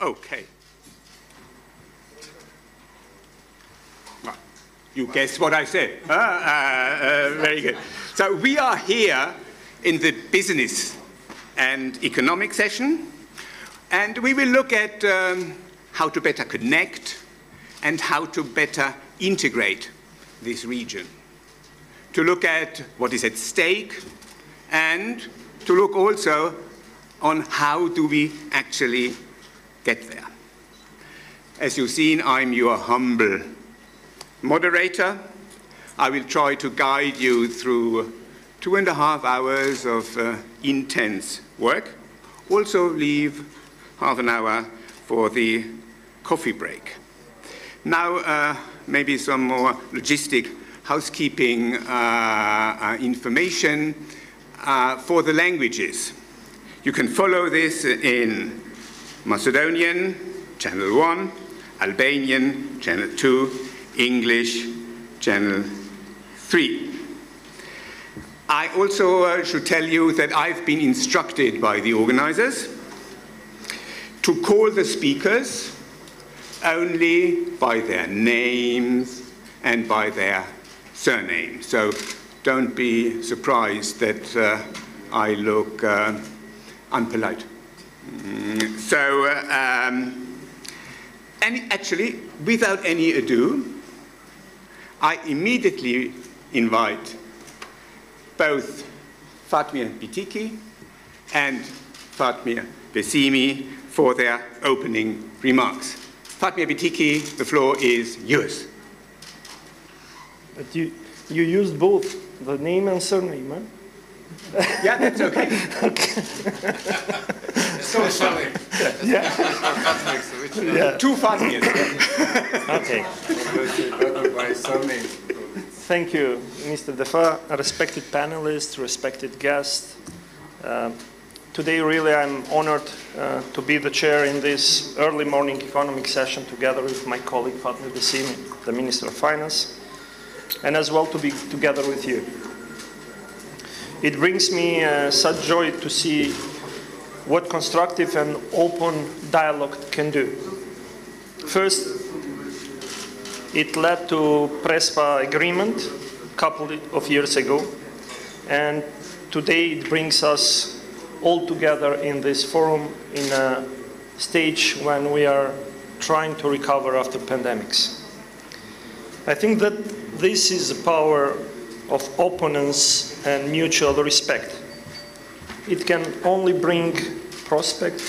Okay. You guessed what I said. Uh, uh, very good. So we are here in the business and economic session, and we will look at um, how to better connect and how to better integrate this region. To look at what is at stake and to look also on how do we actually get there. As you've seen, I'm your humble moderator. I will try to guide you through two and a half hours of uh, intense work. Also leave half an hour for the coffee break. Now, uh, maybe some more logistic housekeeping uh, uh information uh, for the languages. You can follow this in Macedonian, channel 1, Albanian, channel 2, English, channel 3. I also uh, should tell you that I've been instructed by the organizers to call the speakers only by their names and by their surname. So don't be surprised that uh, I look uh, unpolite. So, um, and actually, without any ado, I immediately invite both Fatmir Bytyqi and Fatmir Besimi for their opening remarks. Fatmir Bytyqi, the floor is yours. But you, you used both the name and surname, huh? Yeah, that's okay. okay. so funny. Yeah. yeah. Two Fatmirs. okay. Thank you, Mr. Defa, respected panelists, respected guests. Uh, today, really, I'm honored uh, to be the chair in this early morning economic session together with my colleague Fatmir Besimi, the Minister of Finance, and as well to be together with you. It brings me uh, such joy to see what constructive and open dialogue can do. First, it led to PRESPA agreement a couple of years ago, and today it brings us all together in this forum in a stage when we are trying to recover after pandemics. I think that this is the power of openness and mutual respect. It can only bring prospect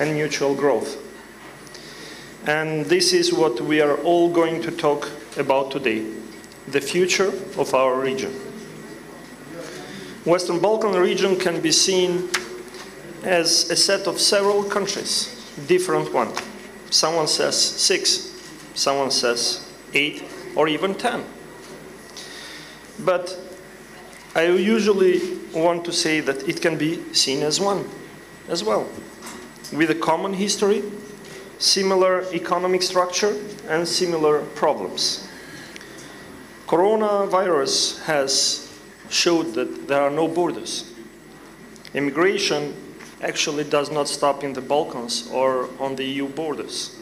and mutual growth. And this is what we are all going to talk about today, the future of our region. Western Balkan region can be seen as a set of several countries, different one. Someone says six, someone says eight, or even ten. But I usually want to say that it can be seen as one as well, with a common history, similar economic structure, and similar problems. Coronavirus has showed that there are no borders. Immigration actually does not stop in the Balkans or on the EU borders.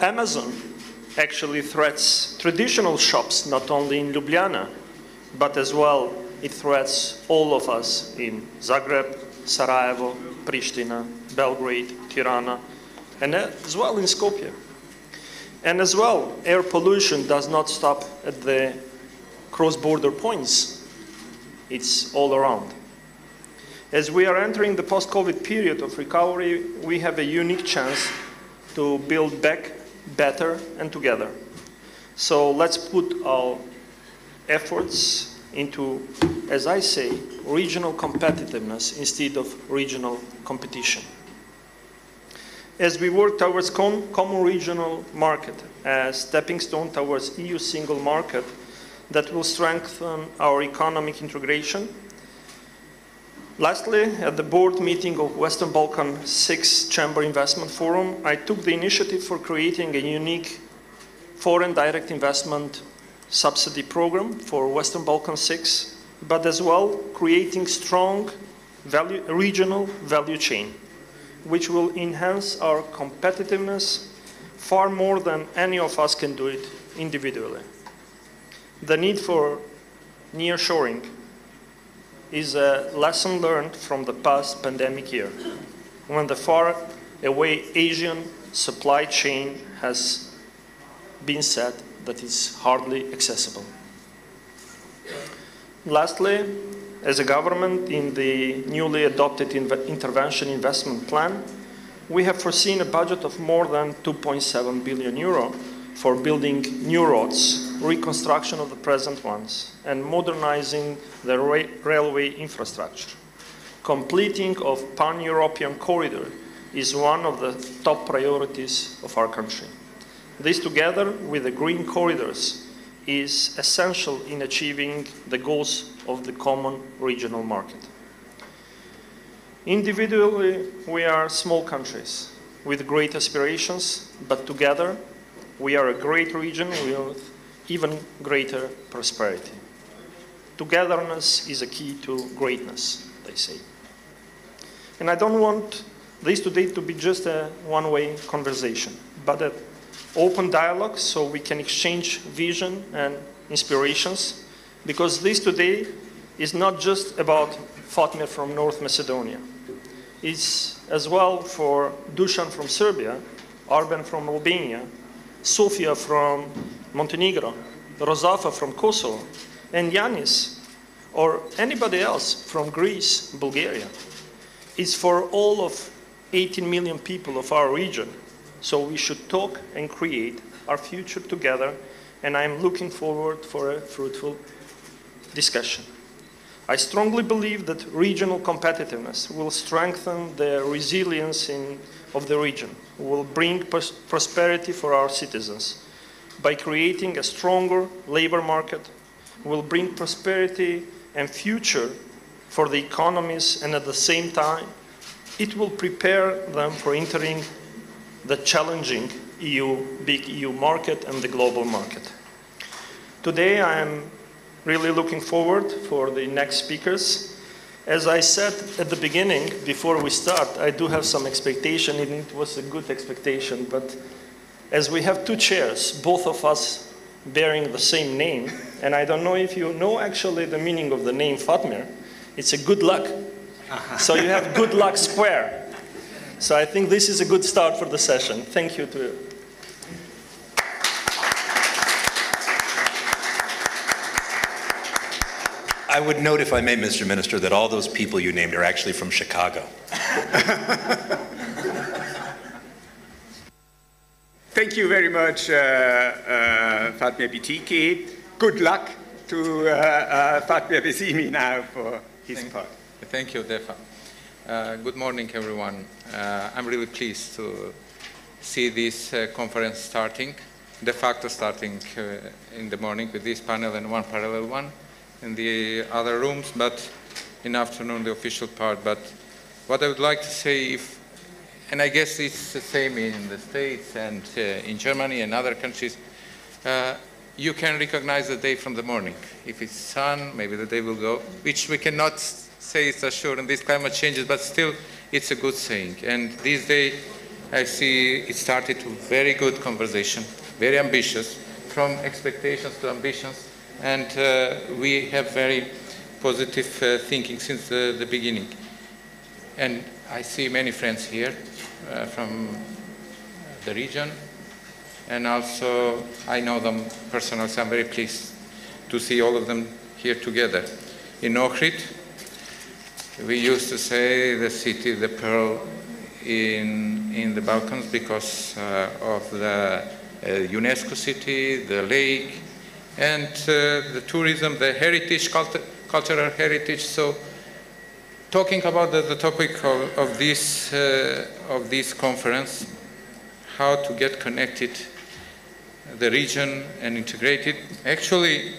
Amazon actually threats traditional shops, not only in Ljubljana, but as well it threats all of us in Zagreb, Sarajevo, Pristina, Belgrade, Tirana, and as well in Skopje. And as well, air pollution does not stop at the cross-border points. It's all around. As we are entering the post-COVID period of recovery, we have a unique chance to build back better and together. So let's put our efforts into, as I say, regional competitiveness instead of regional competition. As we work towards common regional market, a stepping stone towards EU single market that will strengthen our economic integration. Lastly, at the board meeting of Western Balkan 6 Chamber Investment Forum, I took the initiative for creating a unique foreign direct investment subsidy program for Western Balkan 6, but as well creating strong value, regional value chain which will enhance our competitiveness far more than any of us can do it individually. The need for nearshoring is a lesson learned from the past pandemic year, when the far away Asian supply chain has been said that is hardly accessible. Lastly, as a government in the newly adopted inv- intervention investment plan, we have foreseen a budget of more than 2.7 billion euro for building new roads, reconstruction of the present ones, and modernizing the ra- railway infrastructure. Completing of pan-European corridor is one of the top priorities of our country. This together with the green corridors is essential in achieving the goals of the common regional market. Individually, we are small countries with great aspirations, but together we are a great region with even greater prosperity. Togetherness is a key to greatness, they say. And I don't want this today to be just a one way conversation, but an open dialogue so we can exchange vision and inspirations, because this today is not just about Fatmir from North Macedonia. It's as well for Dusan from Serbia, Arben from Albania, Sofia from Montenegro, Rosafa from Kosovo, and Yanis or anybody else from Greece, Bulgaria. It's for all of 18 million people of our region. So we should talk and create our future together, and I'm looking forward for a fruitful discussion. I strongly believe that regional competitiveness will strengthen the resilience in, of the region, will bring pros- prosperity for our citizens. By creating a stronger labor market, will bring prosperity and future for the economies, and at the same time, it will prepare them for entering the challenging EU, big EU market and the global market. Today, I am really looking forward for the next speakers. As I said at the beginning, before we start, I do have some expectation, and it was a good expectation, but as we have two chairs, both of us bearing the same name, and I don't know if you know actually the meaning of the name Fatmir, it's a good luck. Uh-huh. So you have good luck square. So I think this is a good start for the session. Thank you to I would note, if I may, Mr. Minister, that all those people you named are actually from Chicago. Thank you very much, uh, uh, Fatmir Bytyqi. Good luck to uh, uh, Fatmir Besimi now for his Thank- part. Thank you, Defa. Uh, good morning, everyone. Uh, I'm really pleased to see this uh, conference starting, de facto starting uh, in the morning with this panel and one parallel one in the other rooms, but in afternoon the official part. But what I would like to say, if, and I guess it's the same in the States and uh, in Germany and other countries, uh, you can recognize the day from the morning. If it's sun, maybe the day will go, which we cannot say it's assured in these climate changes, but still it's a good saying. And this day, I see it started to very good conversation, very ambitious, from expectations to ambitions, and uh, we have very positive uh, thinking since the, beginning. And I see many friends here uh, from the region, and also I know them personally, so I'm very pleased to see all of them here together. In Ohrid, we used to say the city, the pearl in, in the Balkans because uh, of the uh, UNESCO city, the lake, and uh, the tourism, the heritage, cult- cultural heritage. So talking about the, the topic of, of, this, uh, of this conference, how to get connected the region and integrate it. Actually,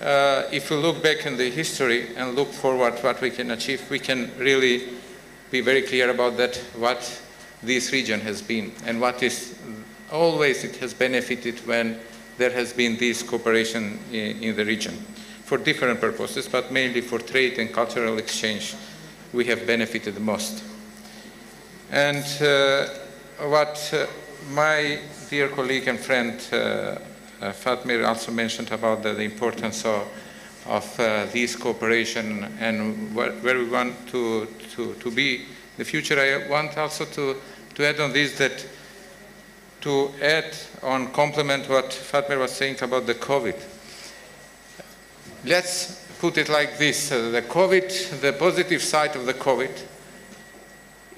uh, if we look back in the history and look forward what we can achieve, we can really be very clear about that, what this region has been and what is always it has benefited when there has been this cooperation in, in the region for different purposes, but mainly for trade and cultural exchange, we have benefited the most. And uh, what uh, my dear colleague and friend uh, uh, Fatmir also mentioned about the, the importance of, of uh, this cooperation and where, where we want to, to, to be in the future, I want also to, to add on this that to add on complement what Fatmir was saying about the COVID. Let's put it like this. Uh, the COVID, the positive side of the COVID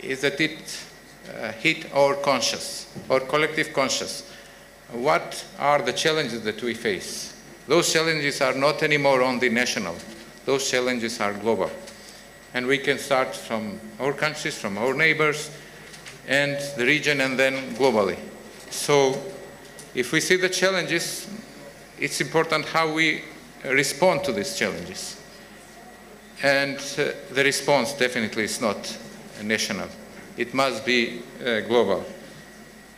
is that it uh, hit our conscious, our collective conscious. What are the challenges that we face? Those challenges are not anymore only national. Those challenges are global. And we can start from our countries, from our neighbors, and the region, and then globally. So if we see the challenges, it's important how we respond to these challenges. And uh, the response definitely is not national. It must be uh, global.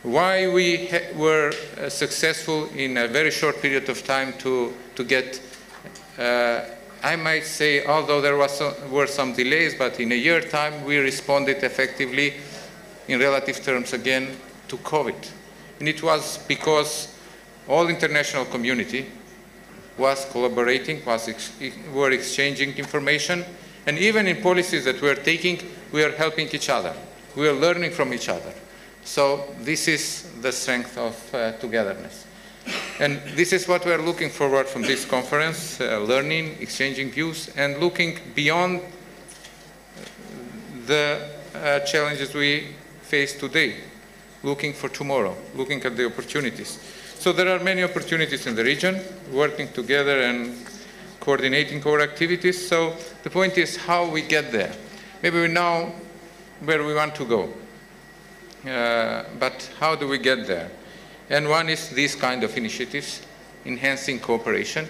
Why we were uh, successful in a very short period of time to, to get, uh, I might say, although there was were some delays, but in a year time we responded effectively in relative terms again to COVID. And it was because all international community was collaborating, was ex were exchanging information, and even in policies that we're taking, we are helping each other. We are learning from each other. So this is the strength of uh, togetherness. And this is what we're looking forward from this conference, uh, learning, exchanging views, and looking beyond the uh, challenges we face today, looking for tomorrow, looking at the opportunities. So there are many opportunities in the region, working together and coordinating our activities. So the point is how we get there. Maybe we know where we want to go, uh, but how do we get there? And one is these kind of initiatives, enhancing cooperation.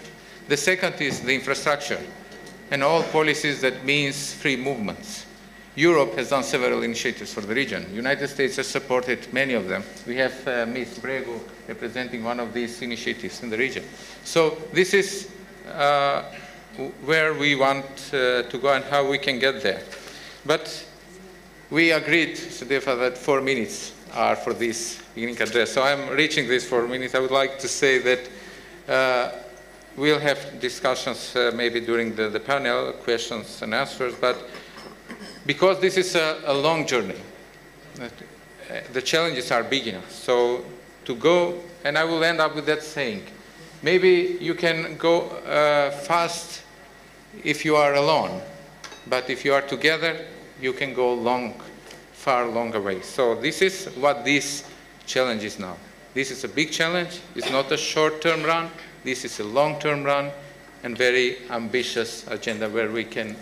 The second is the infrastructure and all policies that means free movements. Europe has done several initiatives for the region. United States has supported many of them. We have uh, Ms. Bregu representing one of these initiatives in the region. So this is uh, where we want uh, to go and how we can get there. But we agreed, Sudefa, that four minutes are for this beginning address. So I'm reaching these four minutes. I would like to say that uh, we'll have discussions uh, maybe during the, the panel, questions and answers, but because this is a, a long journey, the challenges are big enough. So to go, and I will end up with that saying, maybe you can go uh, fast if you are alone, but if you are together, you can go long, far longer way. So this is what this challenge is now. This is a big challenge. It's not a short-term run. This is a long-term run and very ambitious agenda where we can,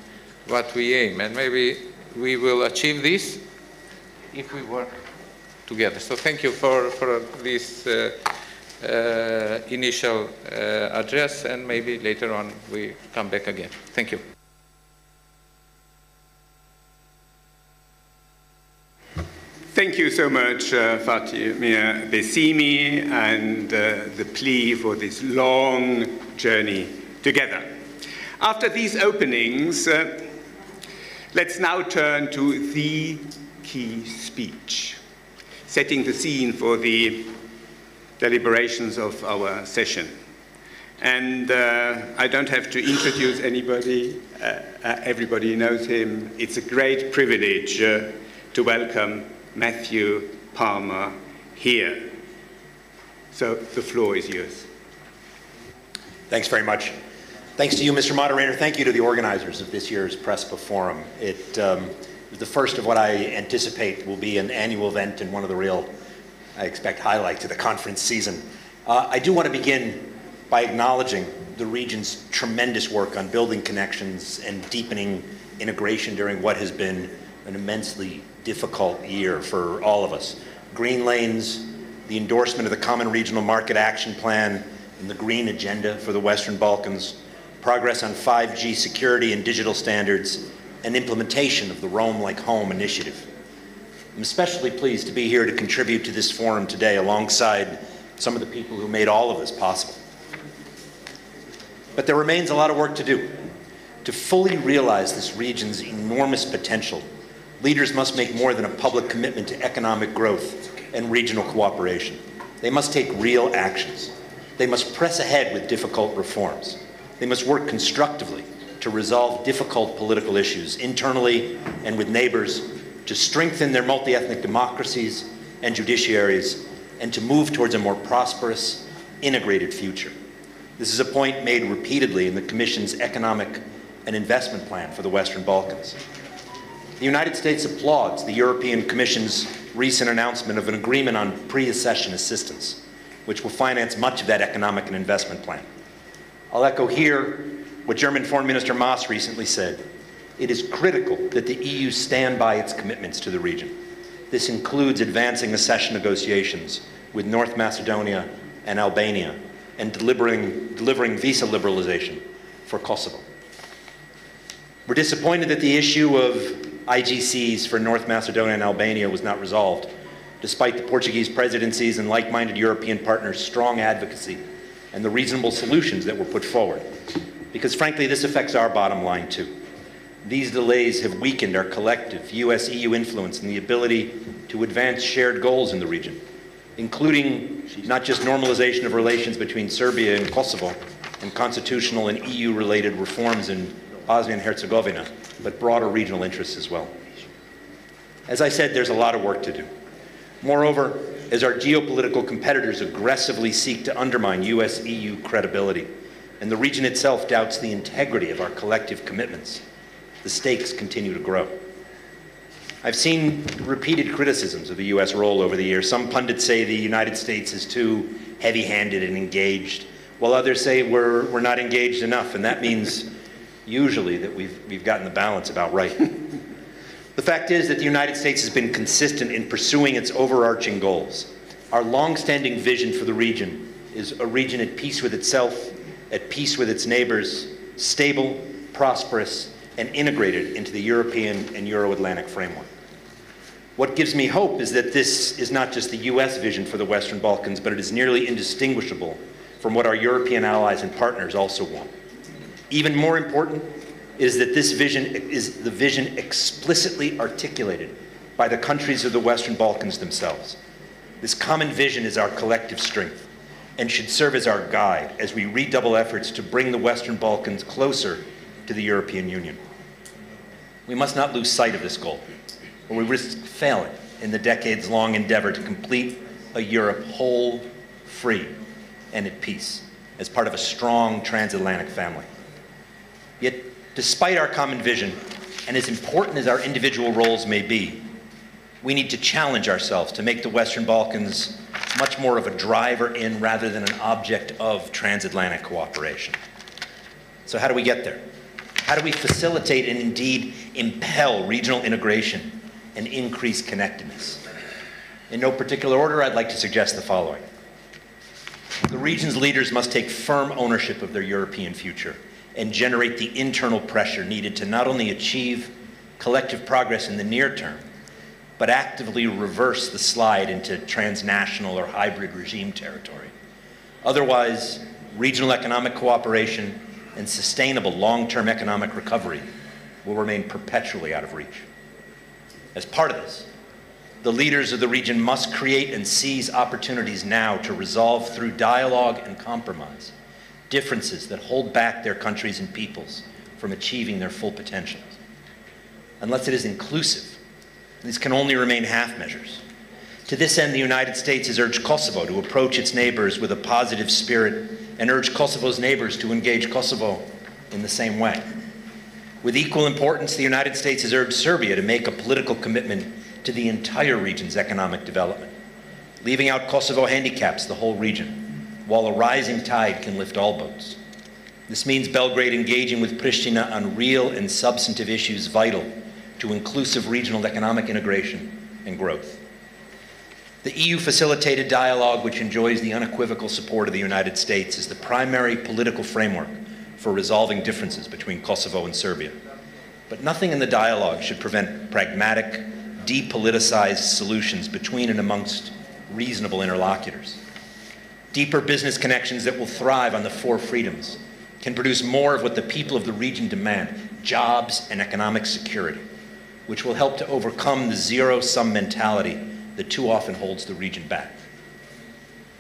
what we aim. And maybe we will achieve this if we work together. So thank you for, for this uh, uh, initial uh, address and maybe later on we come back again. Thank you. Thank you so much, uh, Fatimir Besimi, and uh, the plea for this long journey together. After these openings, uh, let's now turn to the key speech, setting the scene for the deliberations of our session. And uh, I don't have to introduce anybody, uh, uh, everybody knows him. It's a great privilege to welcome Matthew Palmer here. So the floor is yours. Thanks very much. Thanks to you, Mr. Moderator. Thank you to the organizers of this year's PRESPA Forum. It um, is the first of what I anticipate will be an annual event and one of the real, I expect, highlights of the conference season. Uh, I do want to begin by acknowledging the region's tremendous work on building connections and deepening integration during what has been an immensely difficult year for all of us. Green lanes, the endorsement of the Common Regional Market Action Plan, and the Green Agenda for the Western Balkans, progress on 5G security and digital standards, and implementation of the Roam Like Home initiative. I'm especially pleased to be here to contribute to this forum today alongside some of the people who made all of this possible. But there remains a lot of work to do to fully realize this region's enormous potential Leaders must make more than a public commitment to economic growth and regional cooperation. They must take real actions. They must press ahead with difficult reforms. They must work constructively to resolve difficult political issues internally and with neighbors, to strengthen their multi-ethnic democracies and judiciaries, and to move towards a more prosperous, integrated future. This is a point made repeatedly in the Commission's economic and investment plan for the Western Balkans. The United States applauds the European Commission's recent announcement of an agreement on pre-accession assistance, which will finance much of that economic and investment plan. I'll echo here what German Foreign Minister Maas recently said. It is critical that the EU stand by its commitments to the region. This includes advancing accession negotiations with North Macedonia and Albania and delivering, delivering visa liberalization for Kosovo. We're disappointed that the issue of IGCs for North Macedonia and Albania was not resolved, despite the Portuguese presidencies and like-minded European partners' strong advocacy and the reasonable solutions that were put forward. Because frankly, this affects our bottom line too. These delays have weakened our collective US-EU influence and the ability to advance shared goals in the region, including not just normalization of relations between Serbia and Kosovo and constitutional and EU-related reforms in Bosnia and Herzegovina, but broader regional interests as well. As I said, there's a lot of work to do. Moreover, as our geopolitical competitors aggressively seek to undermine US-EU credibility, and the region itself doubts the integrity of our collective commitments, the stakes continue to grow. I've seen repeated criticisms of the U.S. role over the years. Some pundits say the United States is too heavy-handed and engaged, while others say we're, we're not engaged enough, and that means usually that we've, we've gotten the balance about right. the fact is that the United States has been consistent in pursuing its overarching goals. Our long-standing vision for the region is a region at peace with itself, at peace with its neighbors, stable, prosperous, and integrated into the European and Euro-Atlantic framework. What gives me hope is that this is not just the US vision for the Western Balkans, but it is nearly indistinguishable from what our European allies and partners also want. Even more important is that this vision is the vision explicitly articulated by the countries of the Western Balkans themselves. This common vision is our collective strength and should serve as our guide as we redouble efforts to bring the Western Balkans closer to the European Union. We must not lose sight of this goal, or we risk failing in the decades-long endeavor to complete a Europe whole, free, and at peace as part of a strong transatlantic family. Yet, despite our common vision, and as important as our individual roles may be, we need to challenge ourselves to make the Western Balkans much more of a driver in rather than an object of transatlantic cooperation. So how do we get there? How do we facilitate and indeed impel regional integration and increase connectedness? In no particular order, I'd like to suggest the following. The region's leaders must take firm ownership of their European future and generate the internal pressure needed to not only achieve collective progress in the near term, but actively reverse the slide into transnational or hybrid regime territory. Otherwise, regional economic cooperation and sustainable long-term economic recovery will remain perpetually out of reach. As part of this, the leaders of the region must create and seize opportunities now to resolve through dialogue and compromise differences that hold back their countries and peoples from achieving their full potential. Unless it is inclusive, these can only remain half measures. To this end, the United States has urged Kosovo to approach its neighbors with a positive spirit and urged Kosovo's neighbors to engage Kosovo in the same way. With equal importance, the United States has urged Serbia to make a political commitment to the entire region's economic development. Leaving out Kosovo handicaps the whole region, while a rising tide can lift all boats. This means Belgrade engaging with Pristina on real and substantive issues vital to inclusive regional economic integration and growth. The EU facilitated dialogue, which enjoys the unequivocal support of the United States, is the primary political framework for resolving differences between Kosovo and Serbia. But nothing in the dialogue should prevent pragmatic, depoliticized solutions between and amongst reasonable interlocutors. Deeper business connections that will thrive on the four freedoms can produce more of what the people of the region demand jobs and economic security. which will help to overcome the zero-sum mentality that too often holds the region back.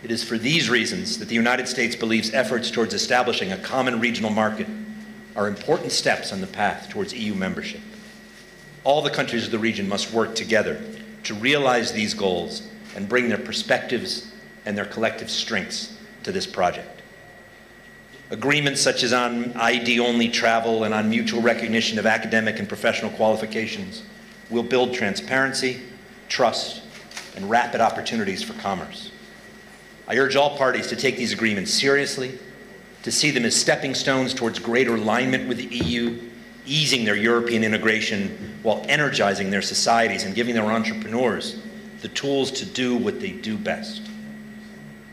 It is for these reasons that the United States believes efforts towards establishing a common regional market are important steps on the path towards EU membership. All the countries of the region must work together to realize these goals and bring their perspectives and their collective strengths to this project. Agreements such as on ID-only travel and on mutual recognition of academic and professional qualifications will build transparency, trust, and rapid opportunities for commerce. I urge all parties to take these agreements seriously, to see them as stepping stones towards greater alignment with the EU, easing their European integration while energizing their societies and giving their entrepreneurs the tools to do what they do best.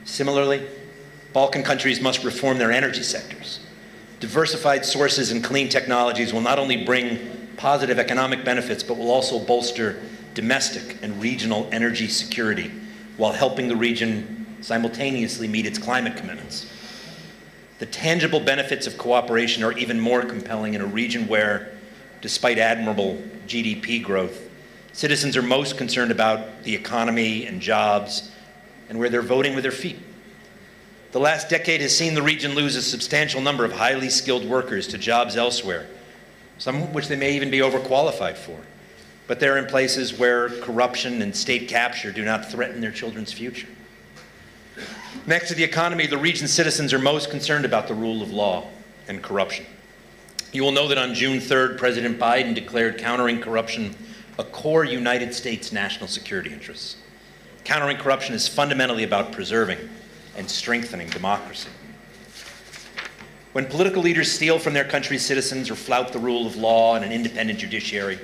Similarly, Balkan countries must reform their energy sectors. Diversified sources and clean technologies will not only bring positive economic benefits, but will also bolster domestic and regional energy security while helping the region simultaneously meet its climate commitments. The tangible benefits of cooperation are even more compelling in a region where, despite admirable GDP growth, citizens are most concerned about the economy and jobs, and where they're voting with their feet. The last decade has seen the region lose a substantial number of highly skilled workers to jobs elsewhere, some of which they may even be overqualified for. But they're in places where corruption and state capture do not threaten their children's future. Next to the economy, the region's citizens are most concerned about the rule of law and corruption. You will know that on June 3rd, President Biden declared countering corruption a core United States national security interest. Countering corruption is fundamentally about preserving and strengthening democracy. When political leaders steal from their country's citizens or flout the rule of law and an independent judiciary,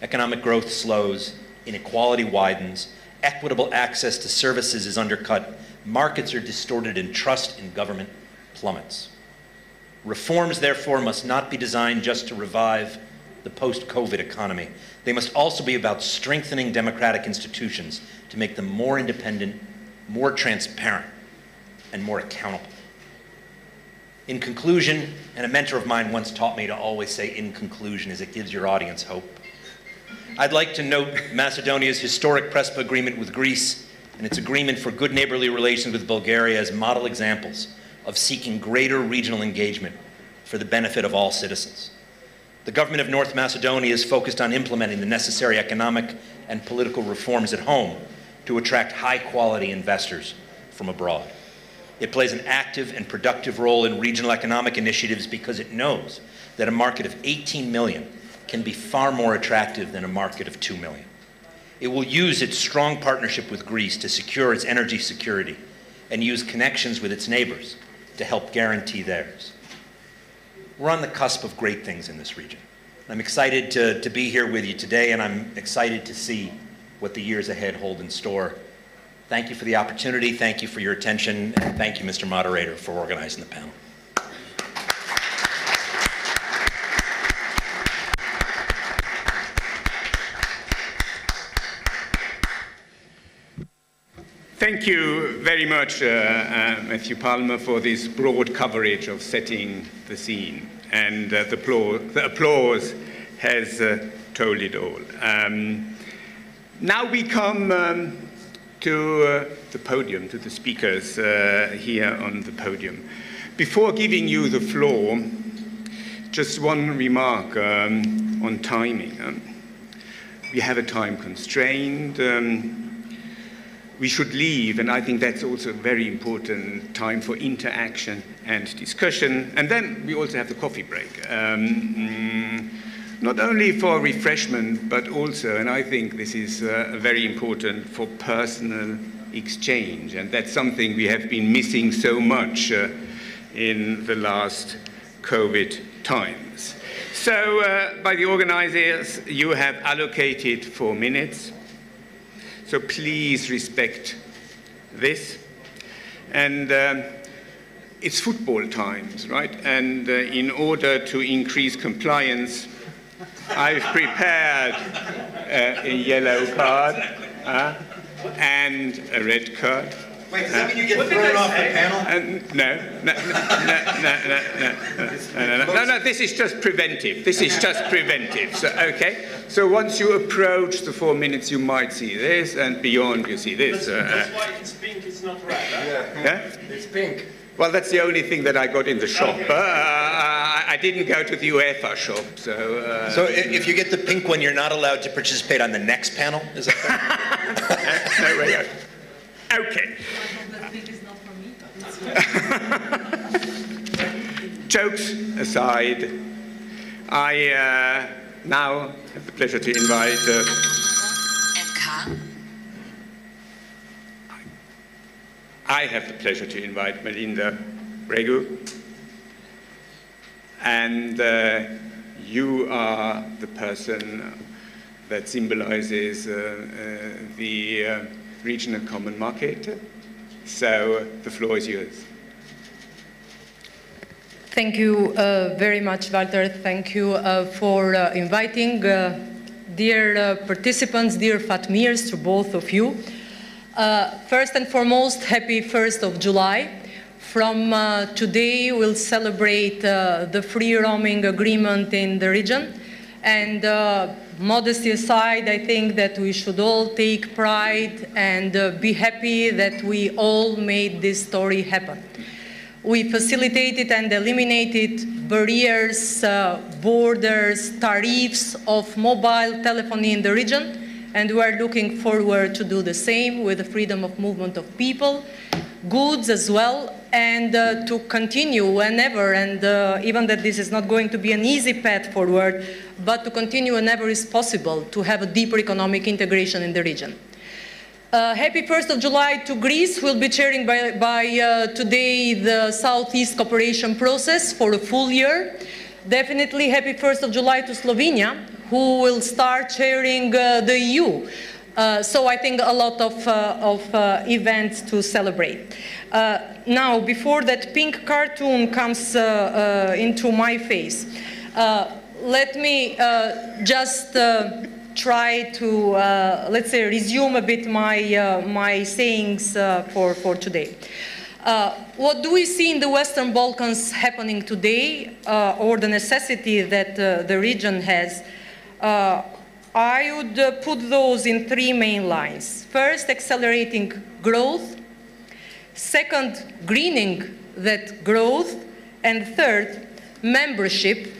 economic growth slows, inequality widens, equitable access to services is undercut, markets are distorted, and trust in government plummets. Reforms, therefore, must not be designed just to revive the post-COVID economy. They must also be about strengthening democratic institutions to make them more independent, more transparent, and more accountable. In conclusion, and a mentor of mine once taught me to always say in conclusion as it gives your audience hope. I'd like to note Macedonia's historic PRESPA agreement with Greece and its agreement for good neighborly relations with Bulgaria as model examples of seeking greater regional engagement for the benefit of all citizens. The government of North Macedonia is focused on implementing the necessary economic and political reforms at home to attract high quality investors from abroad. It plays an active and productive role in regional economic initiatives because it knows that a market of 18 million can be far more attractive than a market of 2 million. It will use its strong partnership with Greece to secure its energy security and use connections with its neighbors to help guarantee theirs. We're on the cusp of great things in this region. I'm excited to, to be here with you today, and I'm excited to see what the years ahead hold in store. Thank you for the opportunity, thank you for your attention, and thank you, Mr. Moderator, for organizing the panel. Thank you very much, uh, uh, Matthew Palmer, for this broad coverage of setting the scene. And uh, the, applause, the, applause, has uh, told it all. Um, now we come um, to uh, the podium, to the speakers uh, here on the podium. Before giving you the floor, just one remark um, on timing. Um, we have a time constraint. We should leave, and I think that's also a very important time for interaction and discussion. And then we also have the coffee break. Um, mm, not only for refreshment, but also, and I think this is uh, very important, for personal exchange. And that's something we have been missing so much uh, in the last COVID times. So, uh, by the organizers, you have allocated four minutes. So please respect this. And um, it's football times, right? And uh, in order to increase compliance, I've prepared uh, a yellow card uh, and a red card. Wait, does that mean you get thrown off the panel? Uh, no, no, no, no, no, no, no, no, no, no, no, this is just preventive. This is just preventive, so, okay? So once you approach the four minutes, you might see this, and beyond you see this. That's, Uh, that's why it's pink, it's not red. huh? yeah? It's pink. Well, that's the only thing that I got in the shop. Uh, I I didn't go to the UEFA shop, so. Uh, So i- if you get the pink one, you're not allowed to participate on the next panel, is that correct? no way out. Okay. That pink is not for me, but it's Jokes aside, I uh, now have the pleasure to invite. Uh, MK. I have the pleasure to invite Majlinda Bregu. And uh, you are the person that symbolizes uh, uh, the uh, regional common market. So the floor is yours. Thank you uh, very much, Walter. Thank you uh, for uh, inviting uh, dear uh, participants, dear Fatmirs, to both of you. Uh, first and foremost, happy 1st of July. From today, we'll celebrate the free roaming agreement in the region. And modesty aside, I think that we should all take pride and be happy that we all made this story happen. We facilitated and eliminated barriers, uh, borders, tariffs of mobile telephony in the region, and we are looking forward to do the same with the freedom of movement of people, goods as well, and uh, to continue whenever, and uh, even that this is not going to be an easy path forward, but to continue whenever is possible to have a deeper economic integration in the region. Uh, happy 1st of July to Greece. We'll be chairing by, by uh, today the Southeast cooperation process for a full year. Definitely happy 1st of July to Slovenia, who will start chairing uh, the EU. Uh, so I think a lot of, uh, of uh, events to celebrate. Now, before that pink cartoon comes into my face, let me just try to, uh, let's say, resume a bit my, uh, my sayings uh, for, for today. Uh, what do we see in the Western Balkans happening today, uh, or the necessity that the region has? I would put those in three main lines. First, accelerating growth. Second, greening that growth. And third, membership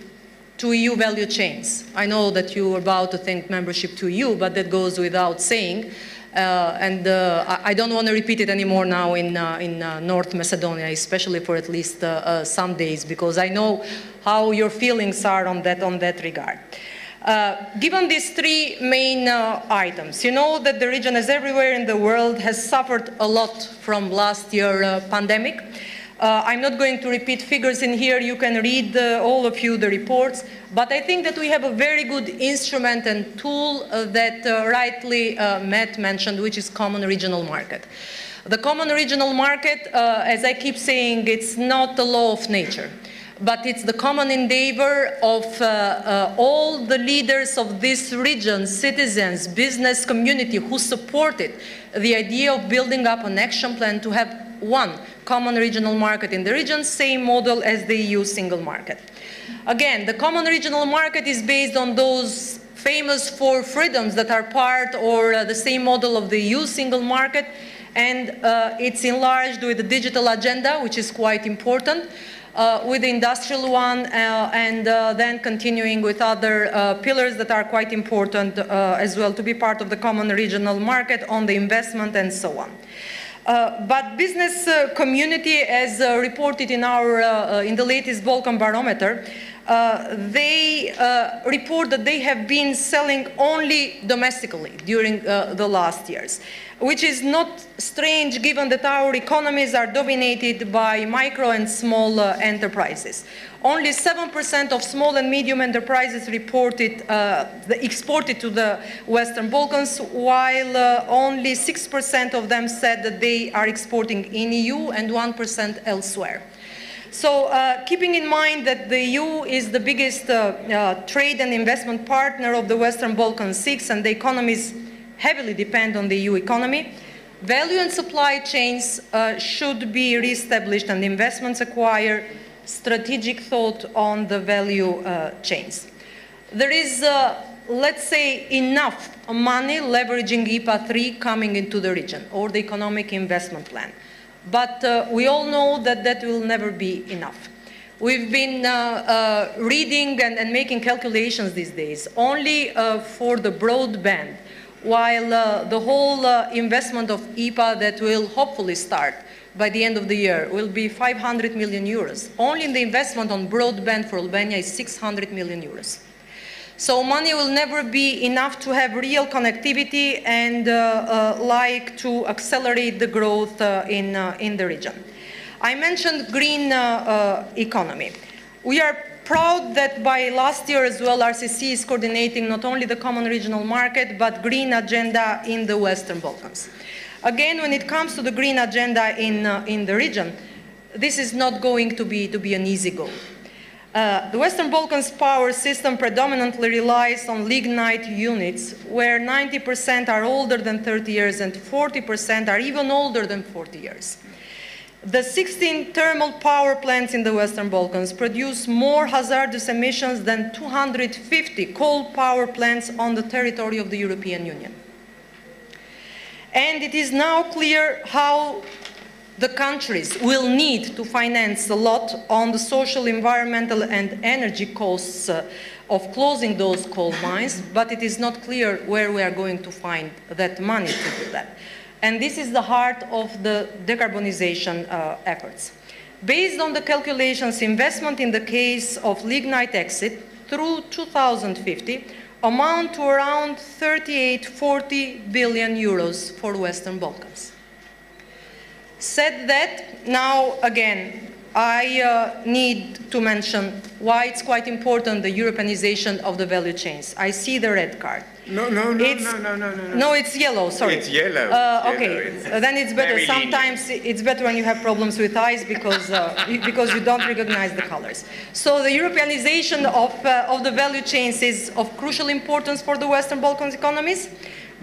to EU value chains. I know that you are about to think membership to EU, but that goes without saying. Uh, and uh, I don't want to repeat it anymore now in, uh, in uh, North Macedonia, especially for at least uh, uh, some days, because I know how your feelings are on that, on that regard. Given these three main items, you know that the region, as everywhere in the world, has suffered a lot from last year's pandemic. Uh, I'm not going to repeat figures in here. You can read, uh, all of you, the reports. But I think that we have a very good instrument and tool uh, that uh, rightly uh, Matt mentioned, which is common regional market. The common regional market, as I keep saying, it's not the law of nature but it's the common endeavor of uh, uh, all the leaders of this region, citizens, business community who supported the idea of building up an action plan to have one common regional market in the region, same model as the EU single market. Again, the common regional market is based on those famous four freedoms that are part or uh, the same model of the EU single market, and uh, it's enlarged with the digital agenda, which is quite important uh, with the industrial one uh, and uh, then continuing with other uh, pillars that are quite important uh, as well to be part of the common regional market on the investment and so on. Uh, but business uh, community, as uh, reported in our uh, uh, in the latest Balkan barometer, they report that they have been selling only domestically during the last years, which is not strange given that our economies are dominated by micro and small enterprises. Only 7% of small and medium enterprises reported uh, exported to the Western Balkans, while uh, only 6% of them said that they are exporting in EU and 1% elsewhere. So uh, keeping in mind that the EU is the biggest uh, uh, trade and investment partner of the Western Balkan Six and the economies heavily depend on the EU economy, value and supply chains uh, should be reestablished and investments acquire strategic thought on the value uh, chains. There is uh, let's say, enough money leveraging IPA 3 coming into the region or the economic investment plan. But uh, we all know that that will never be enough. We've been uh, uh, reading and, and, making calculations these days only uh, for the broadband, while the whole investment of IPA that will hopefully start by the end of the year will be 500 million euros. Only in the investment on broadband for Albania is 600 million euros. So money will never be enough to have real connectivity and uh, uh, like to accelerate the growth uh, in, uh, in the region. I mentioned green uh, uh, economy. We are proud that by last year as well, RCC is coordinating not only the common regional market, but green agenda in the Western Balkans. Again, when it comes to the green agenda in, in the region, this is not going to be, to be an easy goal. Uh, the Western Balkans power system predominantly relies on lignite units, where 90% are older than 30 years and 40% are even older than 40 years. The 16 thermal power plants in the Western Balkans produce more hazardous emissions than 250 coal power plants on the territory of the European Union. And it is now clear how the countries will need to finance a lot on the social, environmental and energy costs uh, of closing those coal mines, but it is not clear where we are going to find that money to do that. And this is the heart of the decarbonization uh, efforts. Based on the calculations, investment in the case of lignite exit through 2050 amount to around 38, 40 billion euros for Western Balkans. Said that, now again, I uh, need to mention why it's quite important the Europeanization of the value chains. I see the red card. No, no, no, it's, no, no, no, no, no. it's yellow, sorry. It's yellow. Uh, okay, it's uh, then it's better. Sometimes lenient. it's better when you have problems with eyes because, uh, because you don't recognize the colors. So the Europeanization of, uh, of the value chains is of crucial importance for the Western Balkans economies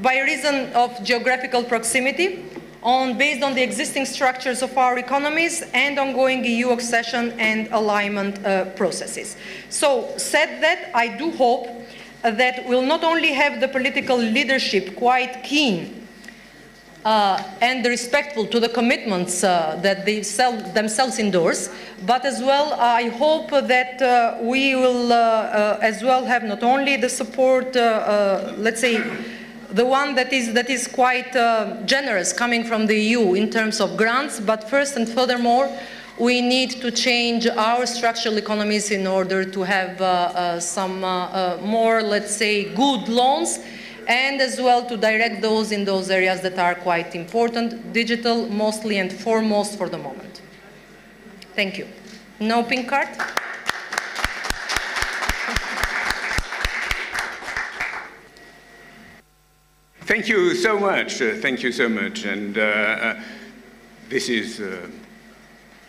by reason of geographical proximity, on, based on the existing structures of our economies and ongoing EU accession and alignment uh, processes. So, said that, I do hope that we'll not only have the political leadership quite keen uh, and respectful to the commitments uh, that they themselves endorse, but as well, I hope that uh, we will uh, uh, as well have not only the support, uh, let's say, the one that is, that is quite generous coming from the EU in terms of grants, but first and furthermore, we need to change our structural economies in order to have uh, uh, some uh, uh, more, let's say, good loans and as well to direct those in those areas that are quite important, digital mostly and foremost for the moment. Thank you. No pink card? Thank you so much. Uh, thank you so much. And uh, this is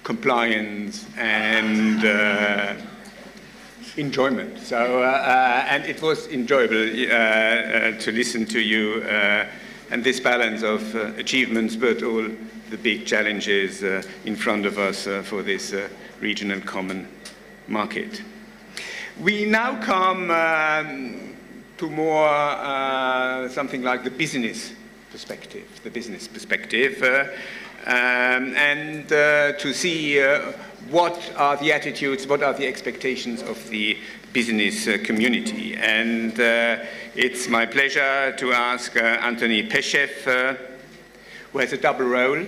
compliance and uh, enjoyment. So, uh, and it was enjoyable to listen to you and this balance of achievements, but all the big challenges in front of us for this regional common market. We now come um, to more uh, something like the business perspective, the business perspective, uh, um, and uh, to see uh, what are the attitudes, what are the expectations of the business community. And it's my pleasure to ask Antoni Peshev, who has a double role.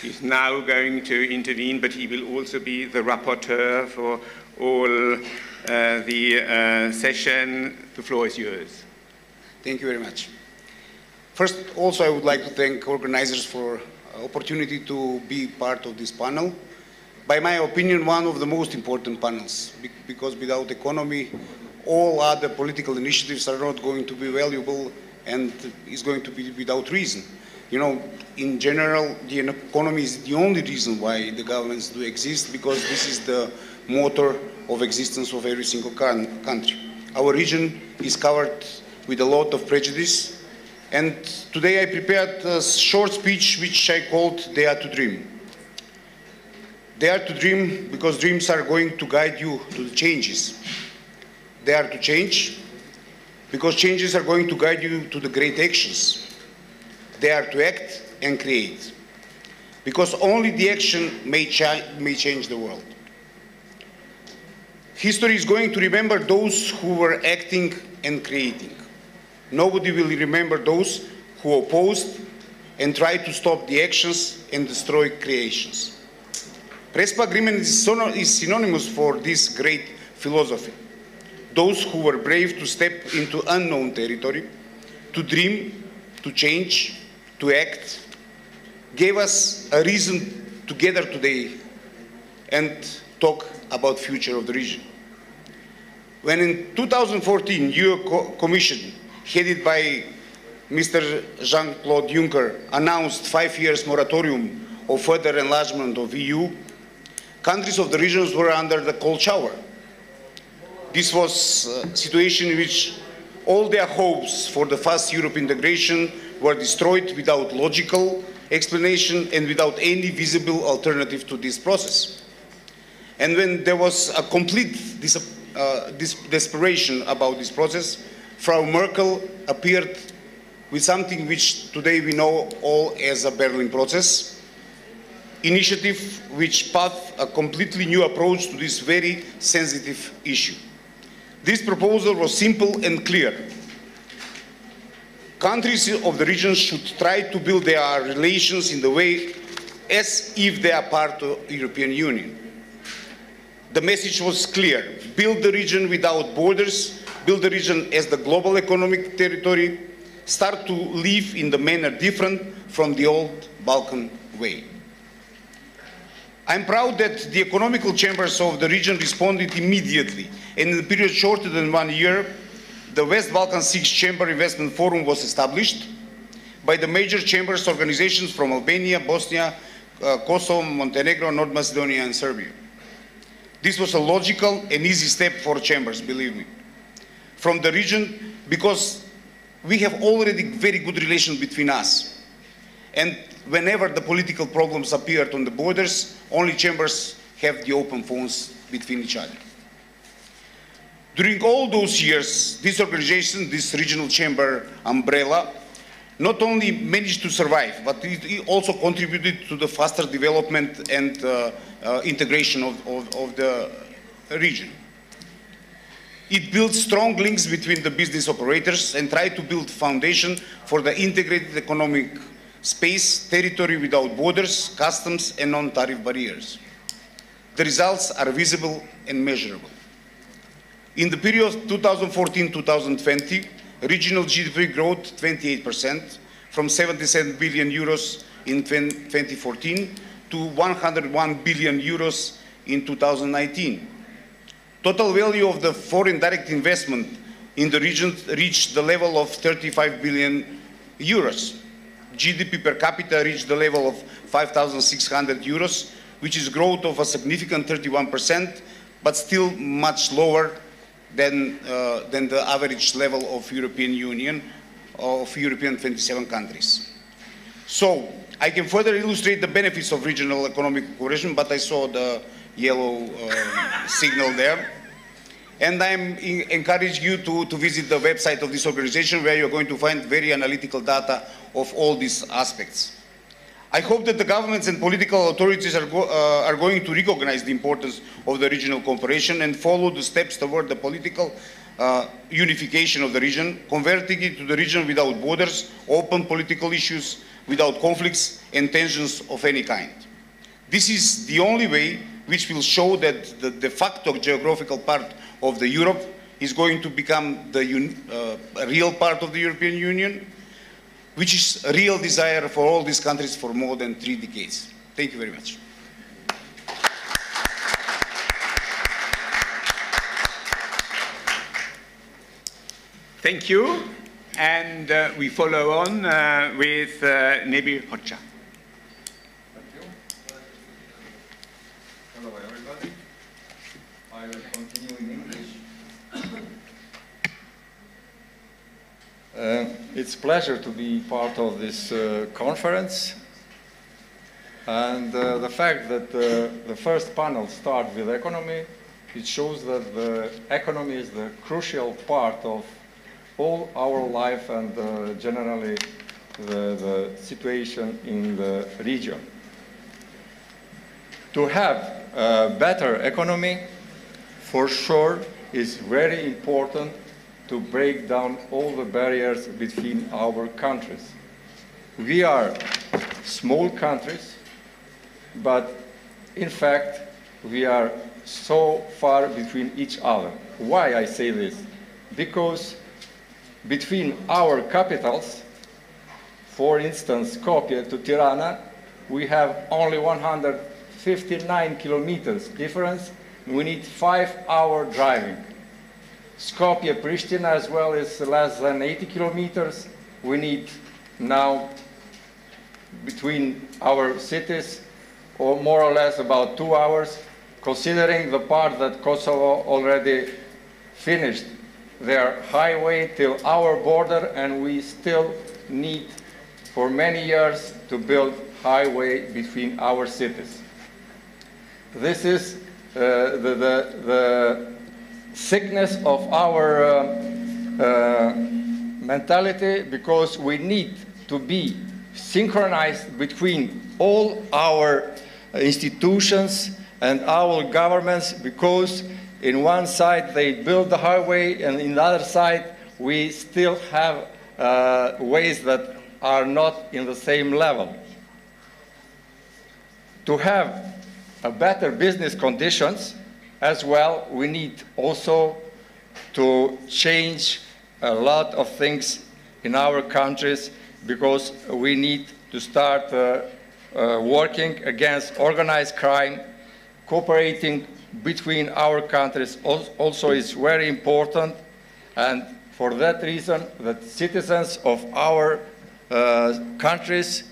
He's now going to intervene, but he will also be the rapporteur for all uh, the uh, session. The floor is yours. Thank you very much. First, also, I would like to thank organizers for uh, opportunity to be part of this panel. By my opinion, one of the most important panels, because without economy, all other political initiatives are not going to be valuable and is going to be without reason. You know, in general, the economy is the only reason why the governments do exist because this is the motor of existence of every single country. Our region is covered with a lot of prejudice, and today I prepared a short speech which I called Dare to Dream. Dare to dream because dreams are going to guide you to the changes. Dare to change because changes are going to guide you to the great actions. They are to act and create, because only the action may, cha- may change the world. History is going to remember those who were acting and creating. Nobody will remember those who opposed and tried to stop the actions and destroy creations. Prespa agreement is synonymous for this great philosophy. Those who were brave to step into unknown territory, to dream, to change, to act, gave us a reason to gather today and talk about future of the region. When in 2014, EU Commission, headed by Mr. Jean-Claude Juncker, announced five years moratorium of further enlargement of EU, countries of the regions were under the cold shower. This was a situation in which all their hopes for the fast Europe integration were destroyed without logical explanation and without any visible alternative to this process. And when there was a complete uh, desperation about this process, Frau Merkel appeared with something which today we know all as a Berlin process, initiative which path a completely new approach to this very sensitive issue. This proposal was simple and clear. Countries of the region should try to build their relations in the way as if they are part of the European Union. The message was clear. Build the region without borders, build the region as the global economic territory, start to live in the manner different from the old Balkan way. I'm proud that the economical chambers of the region responded immediately, and in a period shorter than one year, the West Balkan Six Chamber Investment Forum was established by the major chambers organizations from Albania, Bosnia, uh, Kosovo, Montenegro, North Macedonia, and Serbia. This was a logical and easy step for chambers, believe me, from the region because we have already very good relations between us. And whenever the political problems appeared on the borders, only chambers have the open phones between each other. During all those years, this organization, this regional chamber umbrella, not only managed to survive, but it, also contributed to the faster development and uh, uh, integration of, of, of the region. It builds strong links between the business operators and tried to build foundation for the integrated economic space, territory without borders, customs, and non-tariff barriers. The results are visible and measurable. In the period 2014-2020, regional GDP growth 28%, from 77 billion euros in 2014 to 101 billion euros in 2019. Total value of the foreign direct investment in the region reached the level of 35 billion euros. GDP per capita reached the level of 5,600 euros, which is growth of a significant 31%, but still much lower than, uh, than the average level of European Union, of European 27 countries. So, I can further illustrate the benefits of regional economic cooperation, but I saw the yellow uh, signal there. And in- encourage you to, to visit the website of this organization where you're going to find very analytical data of all these aspects. I hope that the governments and political authorities are, go, uh, are going to recognize the importance of the regional cooperation and follow the steps toward the political uh, unification of the region, converting it to the region without borders, open political issues, without conflicts and tensions of any kind. This is the only way which will show that the de facto geographical part of the Europe is going to become the uh, real part of the European Union, which is a real desire for all these countries for more than three decades. Thank you very much. Thank you. And uh, we follow on uh, with uh, Nebi Hoxha. Hello, everybody. I will continue in English. Uh, it's pleasure to be part of this uh, conference. And uh, the fact that uh, the first panel starts with economy, it shows that the economy is the crucial part of all our life and uh, generally the, the situation in the region. To have a better economy, for sure, it's very important to break down all the barriers between our countries. We are small countries, but in fact, we are so far between each other. Why I say this? Because between our capitals, for instance, Skopje to Tirana, we have only 159 kilometers difference. We need five hour driving. Skopje, Pristina as well is less than 80 kilometers. We need now between our cities or more or less about two hours, considering the part that Kosovo already finished their highway till our border and we still need for many years to build highway between our cities. This is the, the, the sickness of our uh, uh, mentality because we need to be synchronized between all our institutions and our governments because in one side they build the highway and in the other side we still have uh, ways that are not in the same level. To have better business conditions as well, we need also to change a lot of things in our countries because we need to start uh, uh, working against organized crime, cooperating between our countries also is very important. And for that reason the citizens of our uh, countries